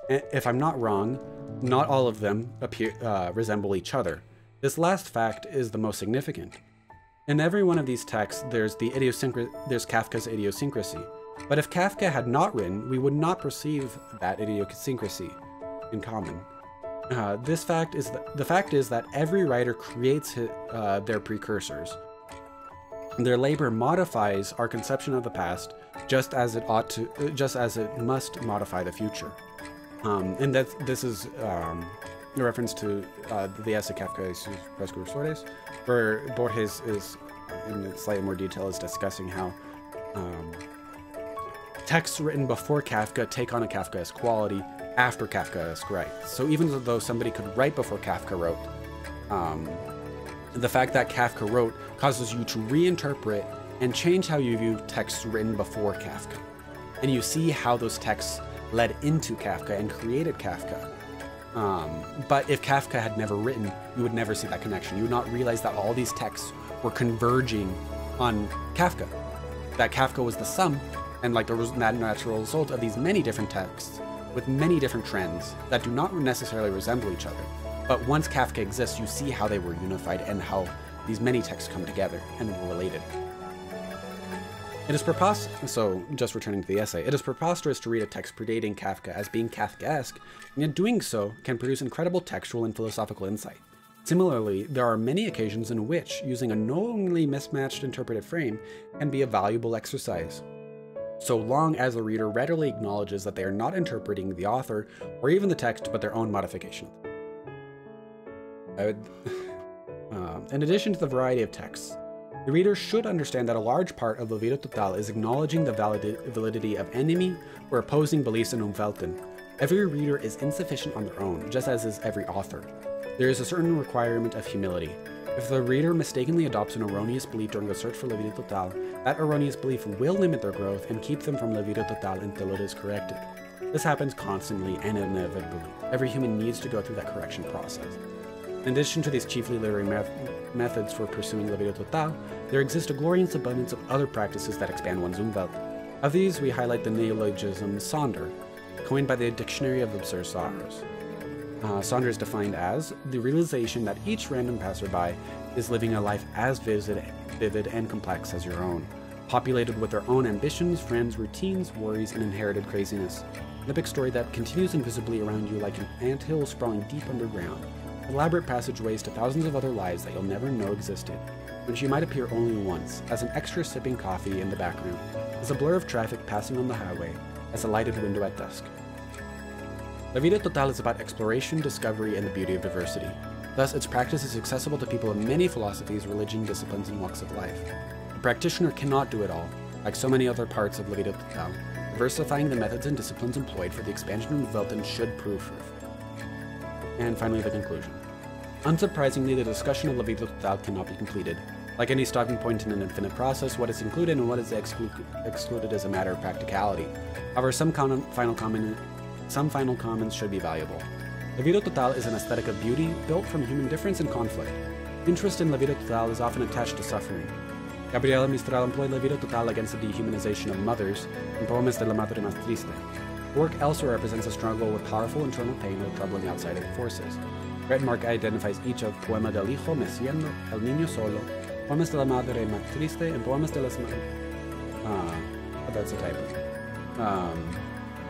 If I'm not wrong, not all of them appear uh, resemble each other. This last fact is the most significant. In every one of these texts, there's the there's Kafka's idiosyncrasy. But if Kafka had not written, we would not perceive that idiosyncrasy in common. Uh, this fact is the, the, fact is that every writer creates his, uh, their precursors. Their labor modifies our conception of the past just as it ought to, just as it must modify the future. Um, and that this is um, a reference to uh, the essay Kafka sus precursores, where Borges is, in slightly more detail, is discussing how um, texts written before Kafka take on a Kafkaesque quality after Kafkaesque writes. So even though somebody could write before Kafka wrote, um, the fact that Kafka wrote causes you to reinterpret and change how you view texts written before Kafka. And you see how those texts led into Kafka and created Kafka. Um, but if Kafka had never written, you would never see that connection. You would not realize that all these texts were converging on Kafka. That Kafka was the sum and like the natural result of these many different texts with many different trends that do not necessarily resemble each other. But once Kafka exists, you see how they were unified and how these many texts come together and were related. It is preposterous, so just returning to the essay, it is preposterous to read a text predating Kafka as being Kafkaesque, and yet doing so can produce incredible textual and philosophical insight. Similarly, there are many occasions in which using a knowingly mismatched interpretive frame can be a valuable exercise, so long as the reader readily acknowledges that they are not interpreting the author or even the text but their own modification. Uh, in addition to the variety of texts, the reader should understand that a large part of La Vida Total is acknowledging the validity of enemy or opposing beliefs in Umwelten. Every reader is insufficient on their own, just as is every author. There is a certain requirement of humility. If the reader mistakenly adopts an erroneous belief during the search for La Vida Total, that erroneous belief will limit their growth and keep them from La Vida Total until it is corrected. This happens constantly and inevitably. Every human needs to go through that correction process. In addition to these chiefly literary methods for pursuing la vida total, there exists a glorious abundance of other practices that expand one's umwelt. Of these, we highlight the neologism sonder, coined by the Dictionary of Obscure Sorrows. Uh, sonder is defined as the realization that each random passerby is living a life as vivid, vivid and complex as your own, populated with their own ambitions, friends, routines, worries, and inherited craziness. An epic story that continues invisibly around you like an ant hill sprawling deep underground, elaborate passageways to thousands of other lives that you'll never know existed, which you might appear only once, as an extra sipping coffee in the back room, as a blur of traffic passing on the highway, as a lighted window at dusk. La Vida Total is about exploration, discovery, and the beauty of diversity. Thus, its practice is accessible to people of many philosophies, religion, disciplines, and walks of life. The practitioner cannot do it all, like so many other parts of La Vida Total. Diversifying the methods and disciplines employed for the expansion of Welten should prove fruitful. and finally, the conclusion. Unsurprisingly, the discussion of La Vida Total cannot be completed. Like any stopping point in an infinite process, what is included and what is exclu excluded is a matter of practicality. However, some final comment, some final comments should be valuable. La Vida Total is an aesthetic of beauty built from human difference and conflict. Interest in La Vida Total is often attached to suffering. Gabriela Mistral employed La Vida Total against the dehumanization of mothers in Poemas de la Madre Más Triste. Work elsewhere represents a struggle with powerful internal pain or troubling outside forces. Mark identifies each of Poema del Hijo Meciendo, El Niño Solo, Poemas de la Madre Más Triste, and Poemas de las... Uh, that's a typo. Um,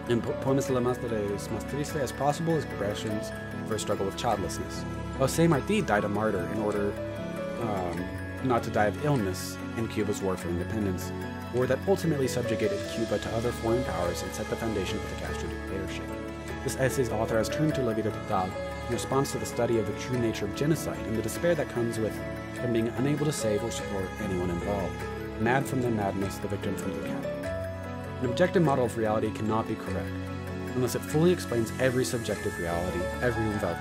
and Poemas de la Madre Más Triste as possible expressions for a struggle with childlessness. José Martí died a martyr in order um, not to die of illness in Cuba's war for independence, war that ultimately subjugated Cuba to other foreign powers and set the foundation for the Castro dictatorship. This essay's author has turned to La Vida Total in response to the study of the true nature of genocide and the despair that comes with from being unable to save or support anyone involved, mad from their madness, the victim from the cat. An objective model of reality cannot be correct unless it fully explains every subjective reality, every Umwelt.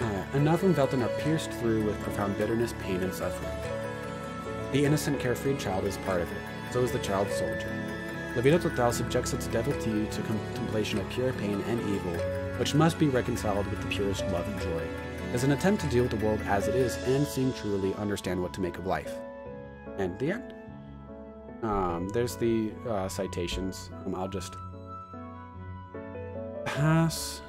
Uh, enough Umwelten are pierced through with profound bitterness, pain, and suffering. The innocent, carefree child is part of it, so is the child soldier. La Vida Total subjects its devotee to contemplation of pure pain and evil, which must be reconciled with the purest love and joy, as an attempt to deal with the world as it is and seem truly understand what to make of life. And the end. Um, there's the uh, citations. Um, I'll just pass.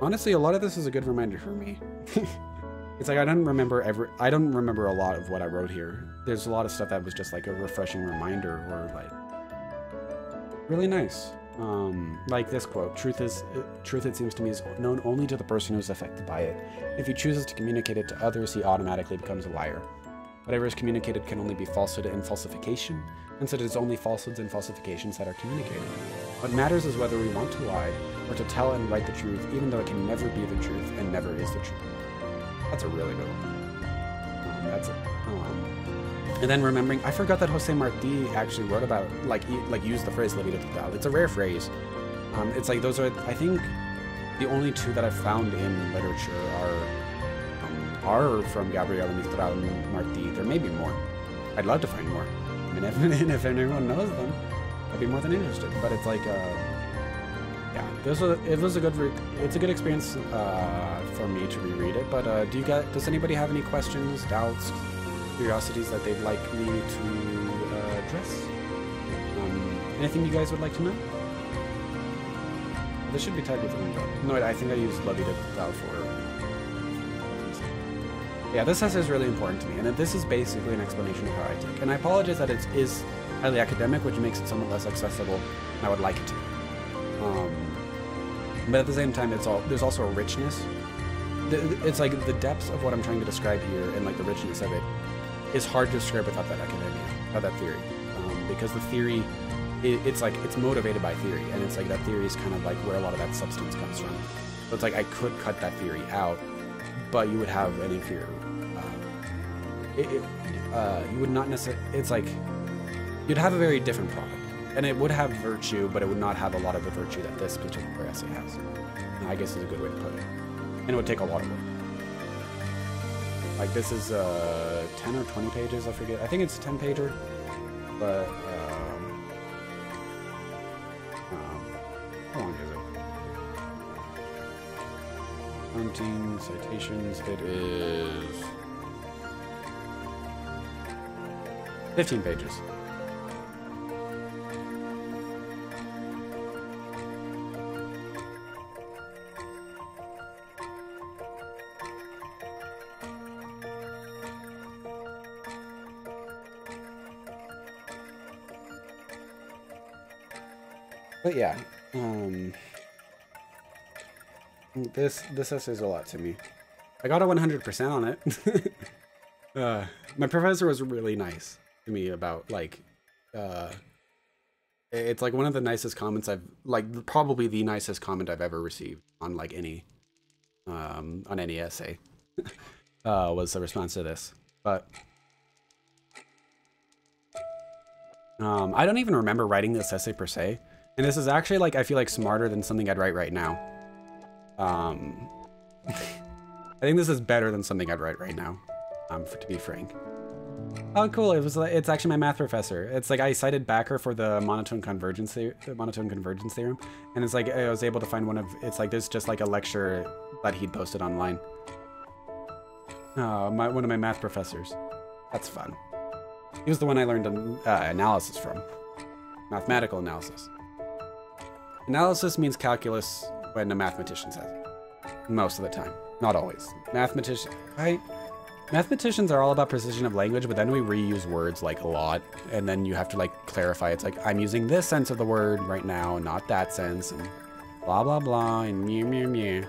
Honestly, a lot of this is a good reminder for me. it's like I don't remember every. I don't remember a lot of what I wrote here. There's a lot of stuff that was just like a refreshing reminder, or like really nice. Um, like this quote: "Truth is truth. It seems to me is known only to the person who is affected by it. If he chooses to communicate it to others, he automatically becomes a liar." Whatever is communicated can only be falsehood and falsification, and so it is only falsehoods and falsifications that are communicated. What matters is whether we want to lie, or to tell and write the truth, even though it can never be the truth and never is the truth. That's a really good one. Um, that's it. Um, and then remembering, I forgot that José Martí actually wrote about, like, like used the phrase "la vida total." It's a rare phrase. Um, it's like those are, I think, the only two that I've found in literature are are from Gabriela Mistral and Martí. There may be more. I'd love to find more. I mean, if, if anyone knows them, I'd be more than interested. But it's like, uh, yeah, this was it was a good it's a good experience uh, for me to reread it. But uh, do you get does anybody have any questions, doubts, curiosities that they'd like me to uh, address? Um, anything you guys would like to know? This should be tagged with window. No, I think I used Lovey to for yeah, this essay is really important to me, and this is basically an explanation of how I take. And I apologize that it is highly academic, which makes it somewhat less accessible than I would like it to. Um, but at the same time, it's all there's also a richness. It's like the depth of what I'm trying to describe here, and like the richness of it, is hard to describe without that academia, without that theory, um, because the theory, it, it's like it's motivated by theory, and it's like that theory is kind of like where a lot of that substance comes from. So it's like I could cut that theory out, but you would have an inferior it, it, uh, you would not necessarily. It's like you'd have a very different product, and it would have virtue, but it would not have a lot of the virtue that this particular essay has. I guess is a good way to put it, and it would take a lot of work. Like this is uh, 10 or 20 pages, I forget. I think it's a 10 pager, but um, um, how long is it? Counting citations, it is 15 pages. But yeah, um, this this essay is a lot to me. I got a 100% on it. uh, my professor was really nice to me about like uh it's like one of the nicest comments I've like probably the nicest comment I've ever received on like any um on any essay uh was the response to this. But um I don't even remember writing this essay per se. And this is actually like I feel like smarter than something I'd write right now. Um I think this is better than something I'd write right now. um, for, to be frank. Oh, cool! It was it's actually my math professor. It's like I cited Backer for the monotone convergence the monotone convergence theorem, and it's like I was able to find one of it's like there's just like a lecture that he'd posted online. Oh, my one of my math professors. That's fun. He was the one I learned uh, analysis from, mathematical analysis. Analysis means calculus when a mathematician says it. Most of the time, not always. Mathematician, right? Mathematicians are all about precision of language, but then we reuse words like a lot, and then you have to like clarify. It's like I'm using this sense of the word right now, not that sense, and blah blah blah, and mew mew mew.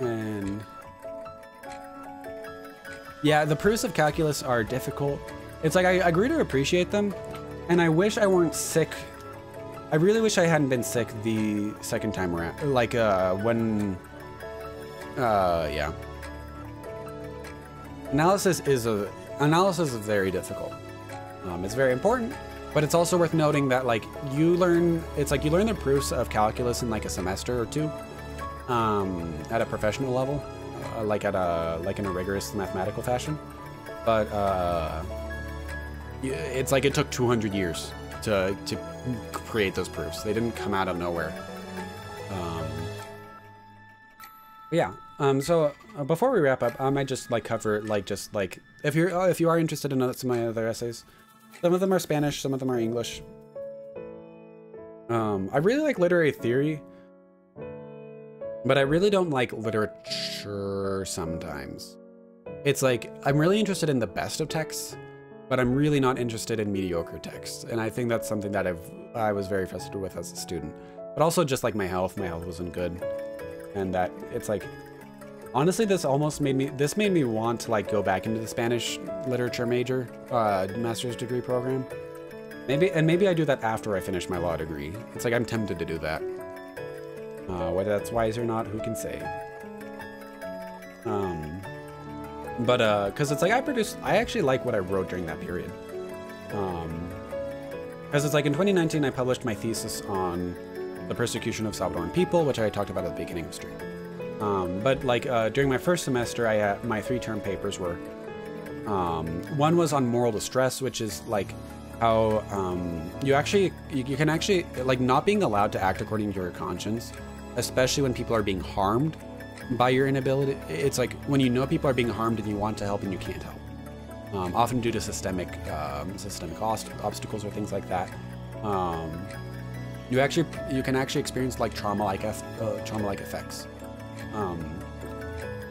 And yeah, the proofs of calculus are difficult. It's like I, I agree to appreciate them, and I wish I weren't sick. I really wish I hadn't been sick the second time around. Like uh, when, uh, yeah. Analysis is a analysis is very difficult. Um, it's very important, but it's also worth noting that like you learn, it's like you learn the proofs of calculus in like a semester or two, um, at a professional level, uh, like at a like in a rigorous mathematical fashion. But uh, it's like it took 200 years to to create those proofs. They didn't come out of nowhere. Um, yeah, um, so uh, before we wrap up, I might just like cover like just like if you're uh, if you are interested in some of my other essays, some of them are Spanish, some of them are English. Um, I really like literary theory, but I really don't like literature sometimes. It's like I'm really interested in the best of texts, but I'm really not interested in mediocre texts, and I think that's something that I've I was very frustrated with as a student. But also just like my health, my health wasn't good, and that it's like Honestly, this almost made me, this made me want to like go back into the Spanish literature major, uh, master's degree program. Maybe, and maybe I do that after I finish my law degree. It's like I'm tempted to do that. Uh, whether that's wise or not, who can say? Um, but, uh, cause it's like I produced, I actually like what I wrote during that period. Um, cause it's like in 2019, I published my thesis on the persecution of Salvadoran people, which I talked about at the beginning of the stream. Um, but like uh, during my first semester, I uh, my three term papers were um, one was on moral distress, which is like how um, you actually you, you, can actually like not being allowed to act according to your conscience, especially when people are being harmed by your inability. It's like when you know people are being harmed and you want to help and you can't help, um, often due to systemic um, systemic obstacles or things like that. Um, you actually you can actually experience like trauma like uh, trauma like effects. Um,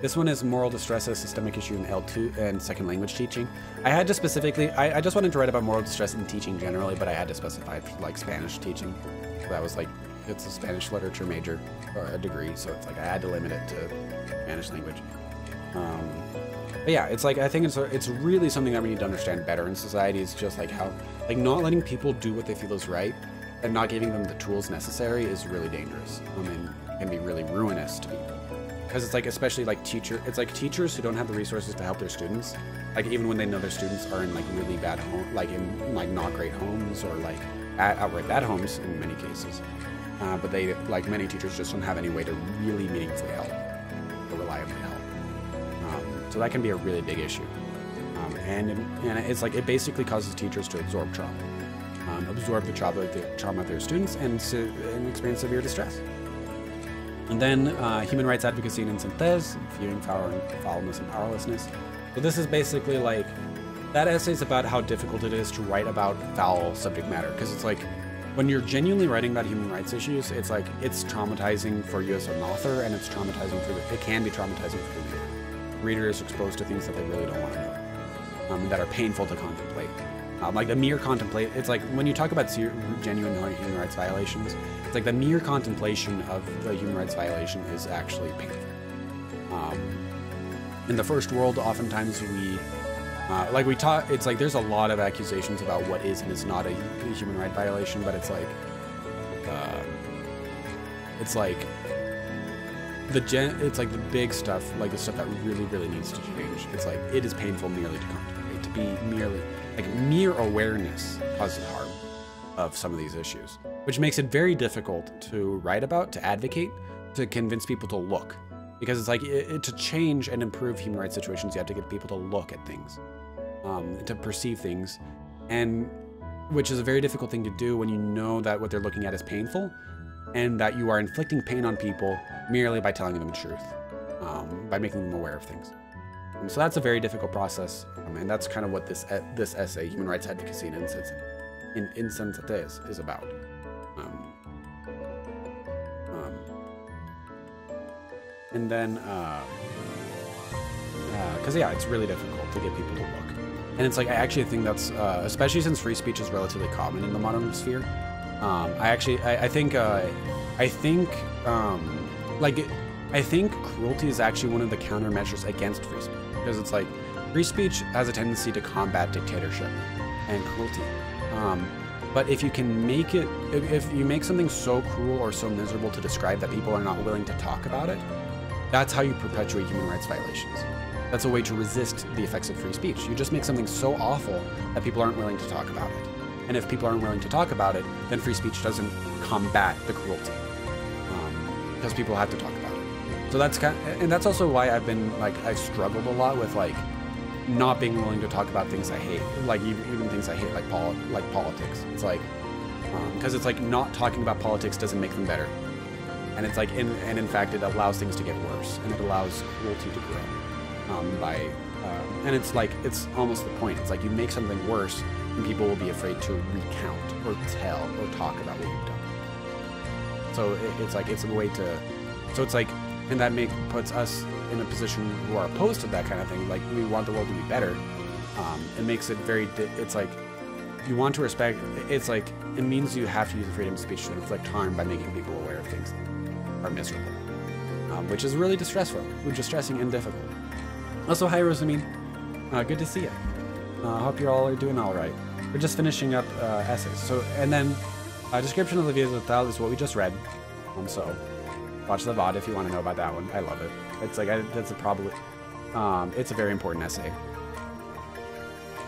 this one is moral distress as a systemic issue in L2 and second language teaching. I had to specifically, I, I, just wanted to write about moral distress in teaching generally, but I had to specify like Spanish teaching. So that was like, it's a Spanish literature major or a degree, so it's like I had to limit it to Spanish language. Um, but yeah, it's like I think it's it's really something that we need to understand better in society. Is just like how like not letting people do what they feel is right and not giving them the tools necessary is really dangerous. I mean, can be really ruinous to people. Because it's like especially like teacher it's like teachers who don't have the resources to help their students like even when they know their students are in like really bad home like in like not great homes or like at outright bad homes in many cases uh, but they like many teachers just don't have any way to really meaningfully help or reliably help. Um, so that can be a really big issue. Um, and and it's like it basically causes teachers to absorb trauma um, absorb the trauma, the trauma of their students and, and experience severe distress and then uh, human rights advocacy and synthesis, viewing power and foulness and powerlessness. So this is basically like that essay is about how difficult it is to write about foul subject matter because it's like when you're genuinely writing about human rights issues, it's like it's traumatizing for you as an author, and it's traumatizing for the, it can be traumatizing for the reader. The reader is exposed to things that they really don't want to know, um, that are painful to contemplate. Um, like the mere contemplate, it's like when you talk about genuine human rights violations, it's like the mere contemplation of the human rights violation is actually painful. Um, in the first world, oftentimes we, uh, like we talk, it's like there's a lot of accusations about what is and is not a, a human right violation, but it's like, uh, it's like the gen, it's like the big stuff, like the stuff that really, really needs to change. It's like it is painful merely to contemplate, to be merely like mere awareness causes harm of some of these issues, which makes it very difficult to write about, to advocate, to convince people to look. because it's like it, it, to change and improve human rights situations, you have to get people to look at things, um, to perceive things, and which is a very difficult thing to do when you know that what they're looking at is painful, and that you are inflicting pain on people merely by telling them the truth, um, by making them aware of things. So that's a very difficult process, and that's kind of what this this essay, Human Rights Advocacy in, in Insensatez, is about. Um, um, and then, because uh, uh, yeah, it's really difficult to get people to look. And it's like, I actually think that's, uh, especially since free speech is relatively common in the modern sphere. Um, I actually, I, I think, uh, I think, um, like, I think cruelty is actually one of the countermeasures against free speech because it's like free speech has a tendency to combat dictatorship and cruelty. Um, but if you can make it, if, if you make something so cruel or so miserable to describe that people are not willing to talk about it, that's how you perpetuate human rights violations. That's a way to resist the effects of free speech. You just make something so awful that people aren't willing to talk about it. And if people aren't willing to talk about it, then free speech doesn't combat the cruelty um, because people have to talk about it. So that's kind, of, and that's also why I've been like I've struggled a lot with like not being willing to talk about things I hate, like even, even things I hate, like poli- like politics. It's like because um, it's like not talking about politics doesn't make them better, and it's like in, and in fact it allows things to get worse and it allows cruelty to grow um, by, uh, and it's like, it's almost the point. It's like you make something worse and people will be afraid to recount or tell or talk about what you've done. So it, it's like, it's a way to, so it's like, and that make, puts us in a position who are opposed to that kind of thing. Like we want the world to be better. Um, it makes it very, it's like, you want to respect, it's like, it means you have to use the freedom of speech to inflict harm by making people aware of things that are miserable. Um, which is really distressful, which is distressing and difficult. Also, hi Rosamine. Uh, good to see you. I uh, hope you all are doing all right. We're just finishing up uh, essays. So, and then a description of the Vida Total is what we just read. Um, so, watch the VOD if you want to know about that one. I love it. It's like, I, that's a probably, um, it's a very important essay.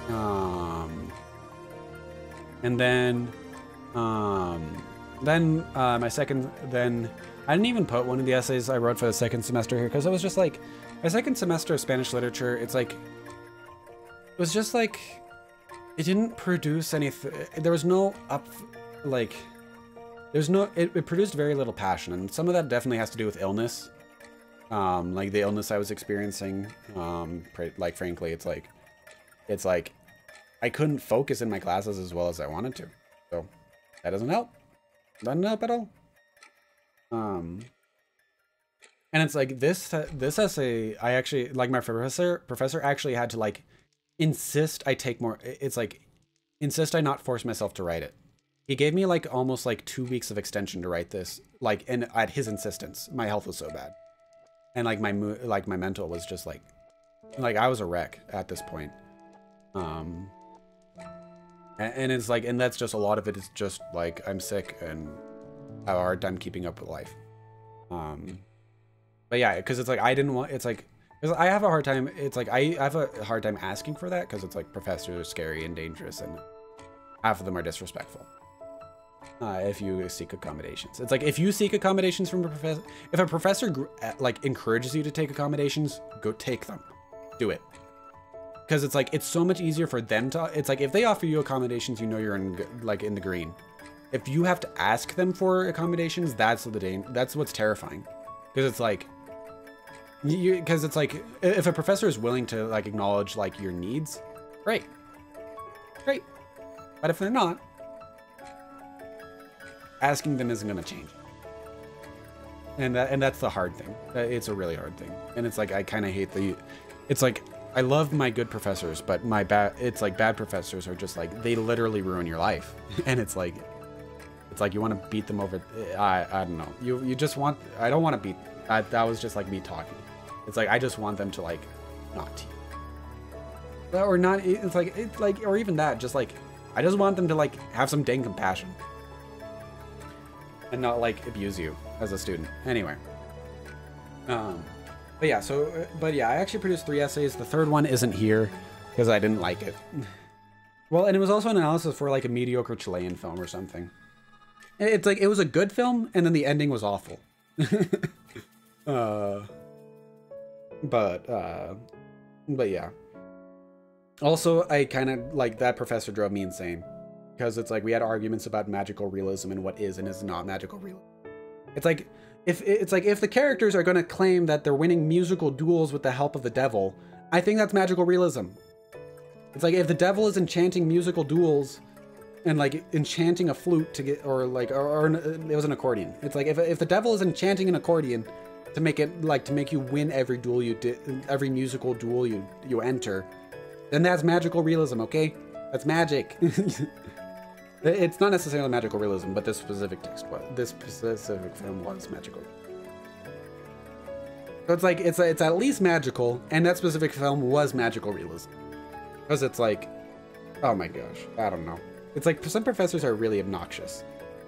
Um, and then, um, then uh, my second, then I didn't even put one of the essays I wrote for the second semester here because I was just like, my second semester of Spanish literature, it's like, it was just like, it didn't produce anything. There was no up, like, there's no, it, it, produced very little passion. And some of that definitely has to do with illness. Um, like the illness I was experiencing, um, like, frankly, it's like, it's like, I couldn't focus in my classes as well as I wanted to. So that doesn't help. Doesn't help at all. Um, and it's like this this essay i actually like my professor professor actually had to like insist i take more it's like insist i not force myself to write it he gave me like almost like two weeks of extension to write this like and at his insistence my health was so bad and like my like my mental was just like like i was a wreck at this point um and, and it's like and that's just a lot of it is just like i'm sick and I have a hard time keeping up with life um but yeah, because it's like I didn't want. It's like because I have a hard time. It's like I, I have a hard time asking for that because it's like professors are scary and dangerous, and half of them are disrespectful. Uh, if you seek accommodations, it's like if you seek accommodations from a professor, if a professor uh, like encourages you to take accommodations, go take them, do it. Because it's like it's so much easier for them to. It's like if they offer you accommodations, you know you're in like in the green. If you have to ask them for accommodations, that's the. That's what's terrifying. Because it's like because it's like if a professor is willing to like acknowledge like your needs great great but if they're not asking them isn't going to change. And that and that's the hard thing. Uh, it's a really hard thing. And it's like i kind of hate the it's like i love my good professors but my bad it's like bad professors are just like they literally ruin your life. And it's like it's like you want to beat them over i i don't know. You you just want i don't want to beat I, that was just like me talking. It's like I just want them to like not teach. Or not it's like it's like or even that, just like I just want them to like have some dang compassion. And not like abuse you as a student. Anyway. Um but yeah, so uh, but yeah, I actually produced three essays. The third one isn't here because I didn't like it. well, and it was also an analysis for like a mediocre Chilean film or something. It's like it was a good film and then the ending was awful. uh but uh, but yeah. Also, I kind of like that professor drove me insane because it's like we had arguments about magical realism and what is and is not magical realism. It's like if it's like if the characters are going to claim that they're winning musical duels with the help of the devil, I think that's magical realism. It's like if the devil is enchanting musical duels and like enchanting a flute to get or like or, or it was an accordion. It's like if if the devil is enchanting an accordion to make it like to make you win every duel you did every musical duel you you enter, then that's magical realism, okay? That's magic. it's not necessarily magical realism, but this specific text was this specific film was magical. So it's like it's it's at least magical, and that specific film was magical realism, because it's like, oh my gosh, I don't know. It's like some professors are really obnoxious.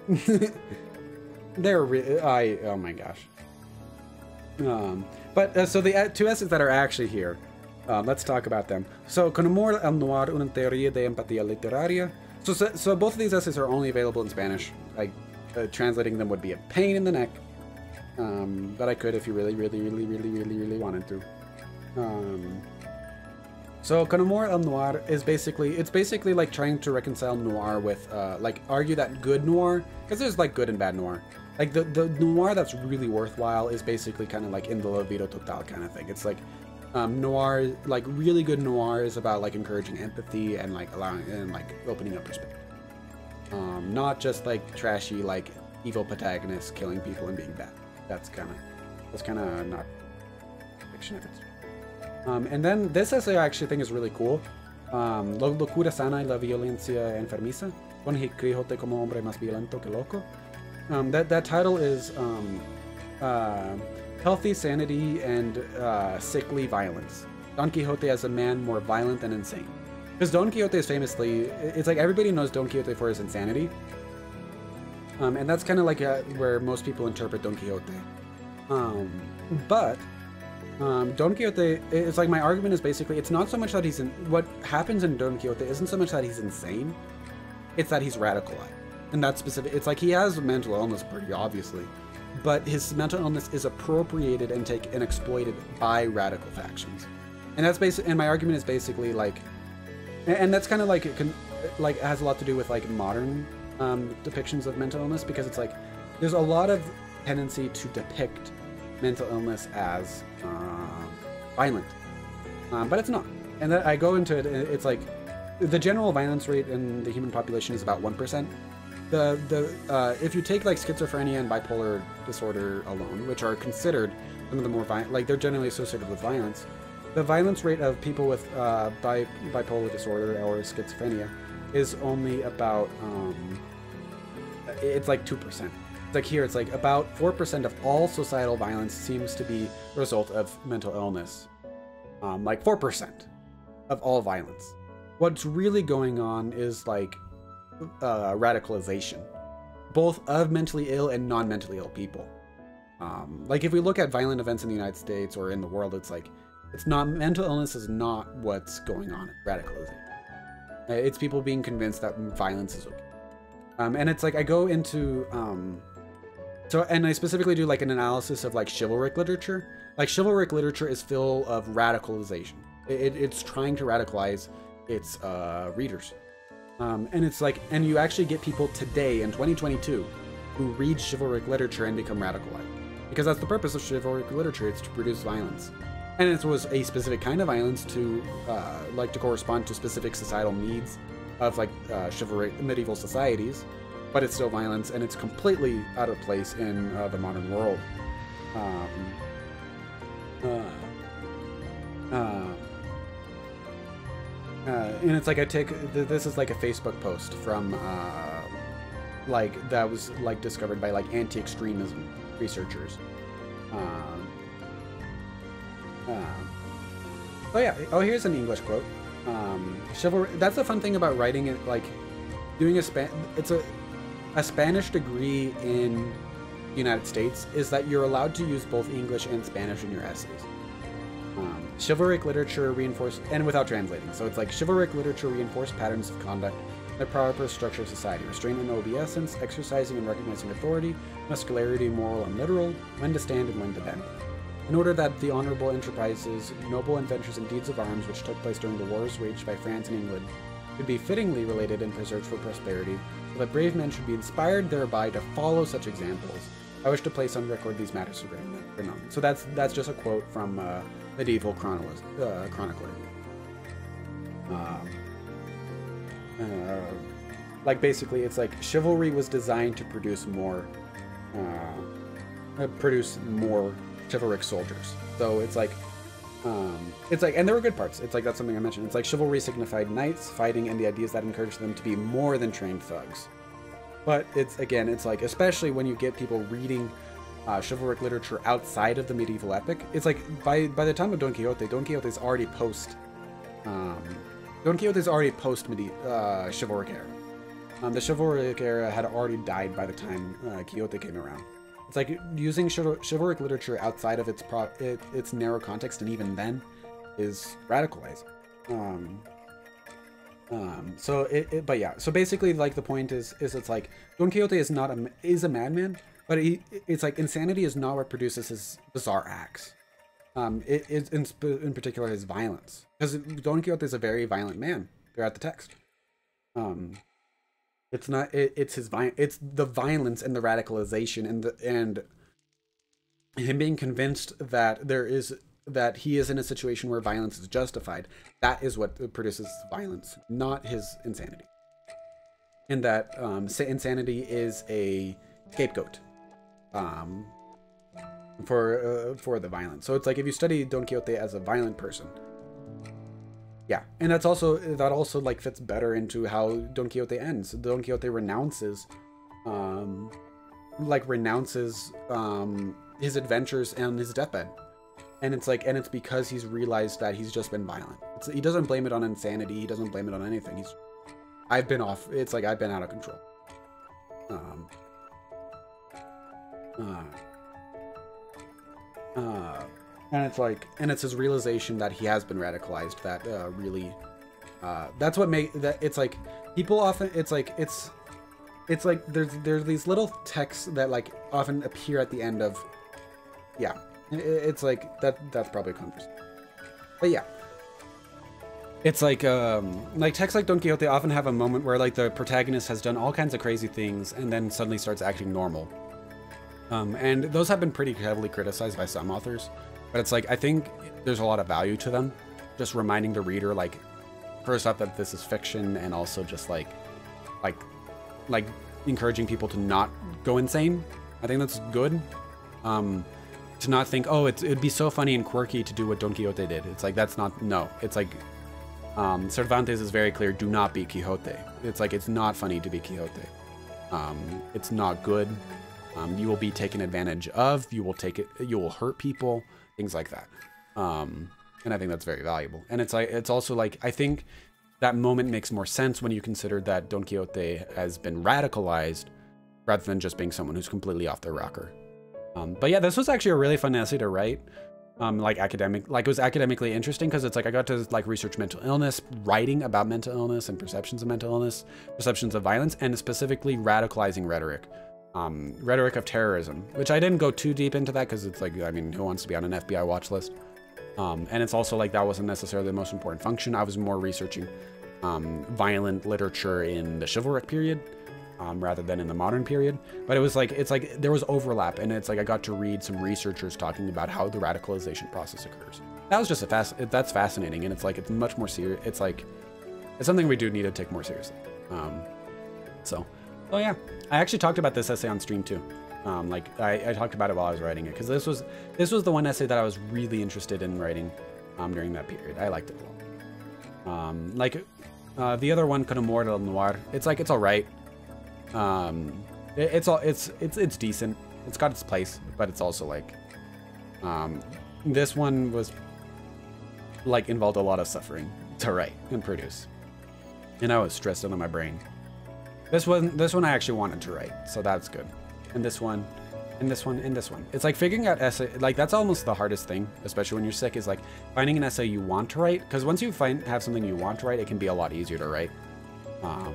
They're really, I, oh my gosh. Um, but uh, so the uh, two essays that are actually here, um, let's talk about them. So, Con amor al noir, una teoría de empatía literaria. So, so, so, both of these essays are only available in Spanish. Uh, translating them would be a pain in the neck. Um, but I could if you really, really, really, really, really, really wanted to. Um, so Con amor al noir is basically it's basically like trying to reconcile noir with uh, like argue that good noir because there's like good and bad noir. Like the the noir that's really worthwhile is basically kind of like in the La Vida Total kind of thing. It's like um, noir like really good noir is about like encouraging empathy and like allowing and like opening up perspective. Um, not just like trashy like evil protagonists killing people and being bad. That's kind of that's kind of not fiction if it's um, and then this essay I actually think is really cool. Um, La locura sana y la violencia enfermiza. Don Quixote como hombre más violento que loco. Um, that, that title is um, uh, Healthy Sanity and uh, Sickly Violence. Don Quixote as a man more violent than insane. Because Don Quixote is famously, it's like everybody knows Don Quixote for his insanity. Um, and that's kind of like a, where most people interpret Don Quixote. Um, but um, Don Quixote, it's like my argument is basically, it's not so much that he's in, what happens in Don Quixote isn't so much that he's insane, it's that he's radicalized. And that's specific, it's like he has mental illness pretty obviously, but his mental illness is appropriated and taken and exploited by radical factions. And that's basic, and my argument is basically like, and, that's kind of like, it can, like, it has a lot to do with like modern um, depictions of mental illness because it's like, there's a lot of tendency to depict mental illness as uh, violent, um, but it's not. And I go into it. It's like the general violence rate in the human population is about one percent. The the uh, if you take like schizophrenia and bipolar disorder alone, which are considered some of the more violent, like they're generally associated with violence, the violence rate of people with uh, bi- bipolar disorder or schizophrenia is only about um, it's like two percent like here, it's like about 4% of all societal violence seems to be a result of mental illness. Um, like 4% of all violence. What's really going on is like uh, radicalization, both of mentally ill and non mentally ill people. Um, like if we look at violent events in the United States or in the world, it's like it's not mental illness is not what's going on. Radicalization. It's people being convinced that violence is okay. Um, and it's like I go into um, so, and I specifically do like an analysis of like chivalric literature. Like chivalric literature is full of radicalization. It, it's trying to radicalize its uh, readers. Um, and it's like, and you actually get people today in 2022 who read chivalric literature and become radicalized. Because that's the purpose of chivalric literature, it's to produce violence. And it was a specific kind of violence to, uh, like, to correspond to specific societal needs of, like, uh, chivalric medieval societies but it's still violence, and it's completely out of place in uh, the modern world. Um, uh, uh, and it's like I take this is like a Facebook post from uh, like that was like discovered by like anti-extremism researchers. Um, uh, oh yeah. Oh, here's an English quote. Um, chivalry. That's the fun thing about writing it. Like doing a span. It's a a Spanish degree in the United States is that you're allowed to use both English and Spanish in your essays. Um, chivalric literature reinforced, and without translating. So it's like chivalric literature reinforced patterns of conduct that proper structure of society, restraint and obeisance, exercising and recognizing authority, muscularity, moral and literal, when to stand and when to bend. in order that the honorable enterprises, noble adventures, and deeds of arms which took place during the wars waged by France and England could be fittingly related and preserved for prosperity, so that brave men should be inspired thereby to follow such examples. I wish to place on record these matters for. So that's that's just a quote from uh, medieval chronicler. Uh, chronicler. Um, uh, like basically, it's like chivalry was designed to produce more, uh, uh, produce more chivalric soldiers. So it's like um, it's like, and there were good parts. It's like that's something I mentioned. It's like chivalry signified knights fighting and the ideas that encouraged them to be more than trained thugs. But it's again, it's like especially when you get people reading uh, chivalric literature outside of the medieval epic. It's like by by the time of Don Quixote, Don Quixote's already post. Um, Don Quixote's already post uh, chivalric era. Um, the chivalric era had already died by the time uh, Quixote came around. It's like using chivalric literature outside of its it, its narrow context, and even then, is radicalizing. Um, um, so it, it, but yeah. So basically, like the point is, is it's like Don Quixote is not a is a madman, but he, it's like insanity is not what produces his bizarre acts. Um, it is in, in particular his violence, because Don Quixote is a very violent man throughout the text. Um, it's not. It, it's his. It's the violence and the radicalization and the and him being convinced that there is that he is in a situation where violence is justified. That is what produces violence, not his insanity. And that um, insanity is a scapegoat um, for uh, for the violence. So it's like if you study Don Quixote as a violent person, yeah, and that's also that also like fits better into how Don Quixote ends. Don Quixote renounces, um, like renounces um his adventures and his deathbed, and it's like and it's because he's realized that he's just been violent. It's, he doesn't blame it on insanity. He doesn't blame it on anything. He's, I've been off. It's like I've been out of control. Um. Uh, uh, and it's like and it's his realization that he has been radicalized that uh, really uh, that's what make that it's like people often it's like it's it's like there's there's these little texts that like often appear at the end of yeah it's like that that's probably a conversation but yeah. It's like um like texts like don quixote often have a moment where like the protagonist has done all kinds of crazy things and then suddenly starts acting normal um, and those have been pretty heavily criticized by some authors but it's like, I think there's a lot of value to them. Just reminding the reader, like, first off, that this is fiction, and also just like, like, like encouraging people to not go insane. I think that's good. Um, to not think, oh, it'd be so funny and quirky to do what Don Quixote did. It's like, that's not, no. It's like, um, Cervantes is very clear, do not be Quixote. It's like, it's not funny to be Quixote. Um, it's not good. Um, you will be taken advantage of. You will take it, you will hurt people things like that. Um, and I think that's very valuable. And it's like it's also like I think that moment makes more sense when you consider that Don Quixote has been radicalized rather than just being someone who's completely off their rocker. Um, but yeah, this was actually a really fun essay to write. Um, like academic, like it was academically interesting because it's like I got to like research mental illness, writing about mental illness and perceptions of mental illness, perceptions of violence, and specifically radicalizing rhetoric um, rhetoric of terrorism, which I didn't go too deep into that because it's like, I mean, who wants to be on an FBI watch list? Um, and it's also like that wasn't necessarily the most important function. I was more researching um, violent literature in the chivalric period um, rather than in the modern period. But it was like, it's like there was overlap, and it's like I got to read some researchers talking about how the radicalization process occurs. That was just a fast, that's fascinating, and it's like it's much more serious. It's like it's something we do need to take more seriously. Um, so. Oh yeah, I actually talked about this essay on stream too. Um, like I, I, talked about it while I was writing it because this was this was the one essay that I was really interested in writing um, during that period. I liked it a lot. Um, like uh, the other one, Con Amor del Noir, it's like it's all right. Um, it, it's all it's it's it's decent. It's got its place, but it's also like um, this one was like involved a lot of suffering to write and produce, and I was stressed out of my brain. This one, this one I actually wanted to write, so that's good. And this one, and this one, and this one. It's like figuring out essay, like that's almost the hardest thing, especially when you're sick, is like finding an essay you want to write. Because once you find have something you want to write, it can be a lot easier to write. Um,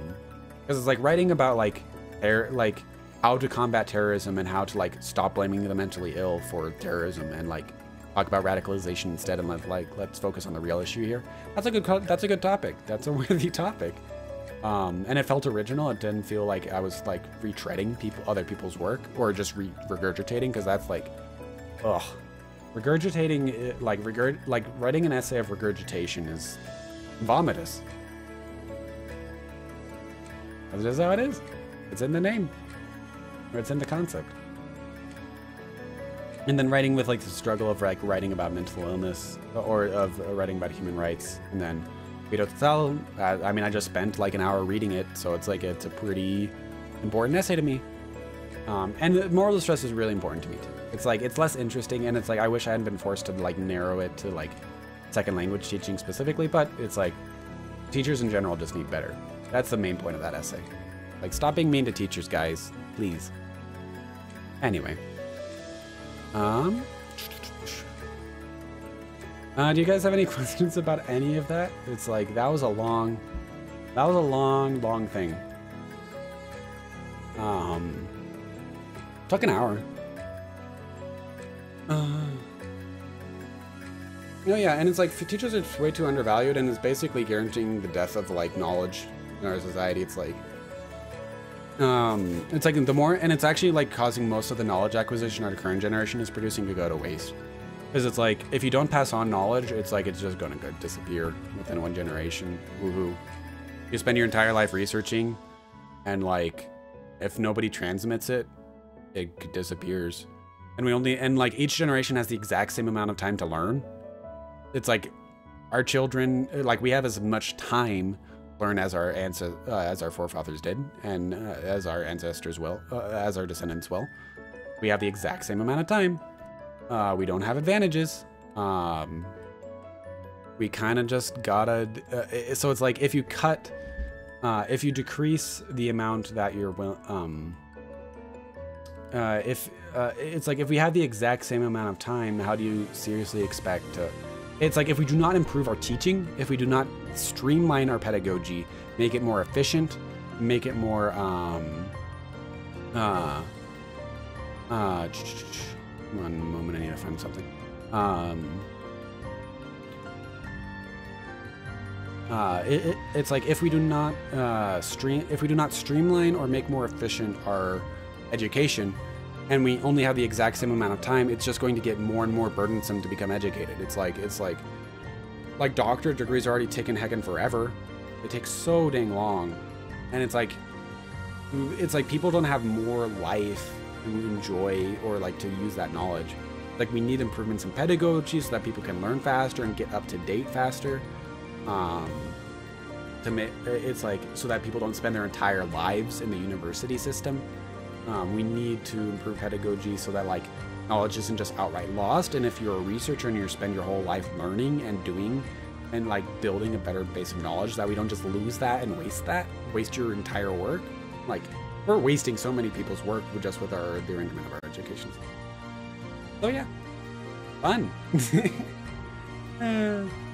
because it's like writing about like, air, like how to combat terrorism and how to like stop blaming the mentally ill for terrorism and like talk about radicalization instead and let like let's focus on the real issue here. That's a good that's a good topic. That's a worthy topic. Um, and it felt original. It didn't feel like I was like retreading people other people's work or just re regurgitating because that's like, ugh, regurgitating eh, like regurg like writing an essay of regurgitation is vomitous. That's just how it is. It's in the name, or it's in the concept and then writing with like the struggle of like writing about mental illness or of writing about human rights and then Vida Total, uh, I mean, I just spent like an hour reading it, so it's like it's a pretty important essay to me. Um, and moral distress is really important to me too. It's like it's less interesting, and it's like I wish I hadn't been forced to like narrow it to like second language teaching specifically, but it's like teachers in general just need better. That's the main point of that essay. Like, stop being mean to teachers, guys, please. Anyway. Um. Uh, do you guys have any questions about any of that? It's like that was a long, that was a long, long thing. Um, took an hour. Uh, oh yeah, and it's like teachers are way too undervalued, and it's basically guaranteeing the death of like knowledge in our society. It's like um, it's like the more, and it's actually like causing most of the knowledge acquisition our current generation is producing to go to waste. Because it's like, if you don't pass on knowledge, it's like it's just gonna disappear within one generation. Woohoo. You spend your entire life researching, and like, if nobody transmits it, it disappears. And we only, and like each generation has the exact same amount of time to learn. It's like, our children, like we have as much time learn as our ancestors, uh, as our forefathers did, and uh, as our ancestors will, uh, as our descendants will. We have the exact same amount of time. Uh, we don't have advantages. Um, we kind of just gotta. Uh, so it's like if you cut, uh, if you decrease the amount that you're um, if it's like if we have the exact same amount of time, how do you seriously expect to? It's like if we do not improve our teaching, if we do not streamline our pedagogy, make it more efficient, make it more um uh uh one moment I need to find something. Um uh, it, it, it's like if we do not uh, stream, if we do not streamline or make more efficient our education, and we only have the exact same amount of time, it's just going to get more and more burdensome to become educated. It's like it's like like doctorate degrees are already taking heckin' forever. It takes so dang long. And it's like it's like people don't have more life and enjoy or like to use that knowledge. Like we need improvements in pedagogy so that people can learn faster and get up to date faster. Um, to make it's like so that people don't spend their entire lives in the university system. Um, we need to improve pedagogy so that like knowledge isn't just outright lost. And if you're a researcher and you spend your whole life learning and doing and like building a better base of knowledge, that we don't just lose that and waste that, waste your entire work. Like we're wasting so many people's work just with our the arrangement of our education. So yeah, fun. uh.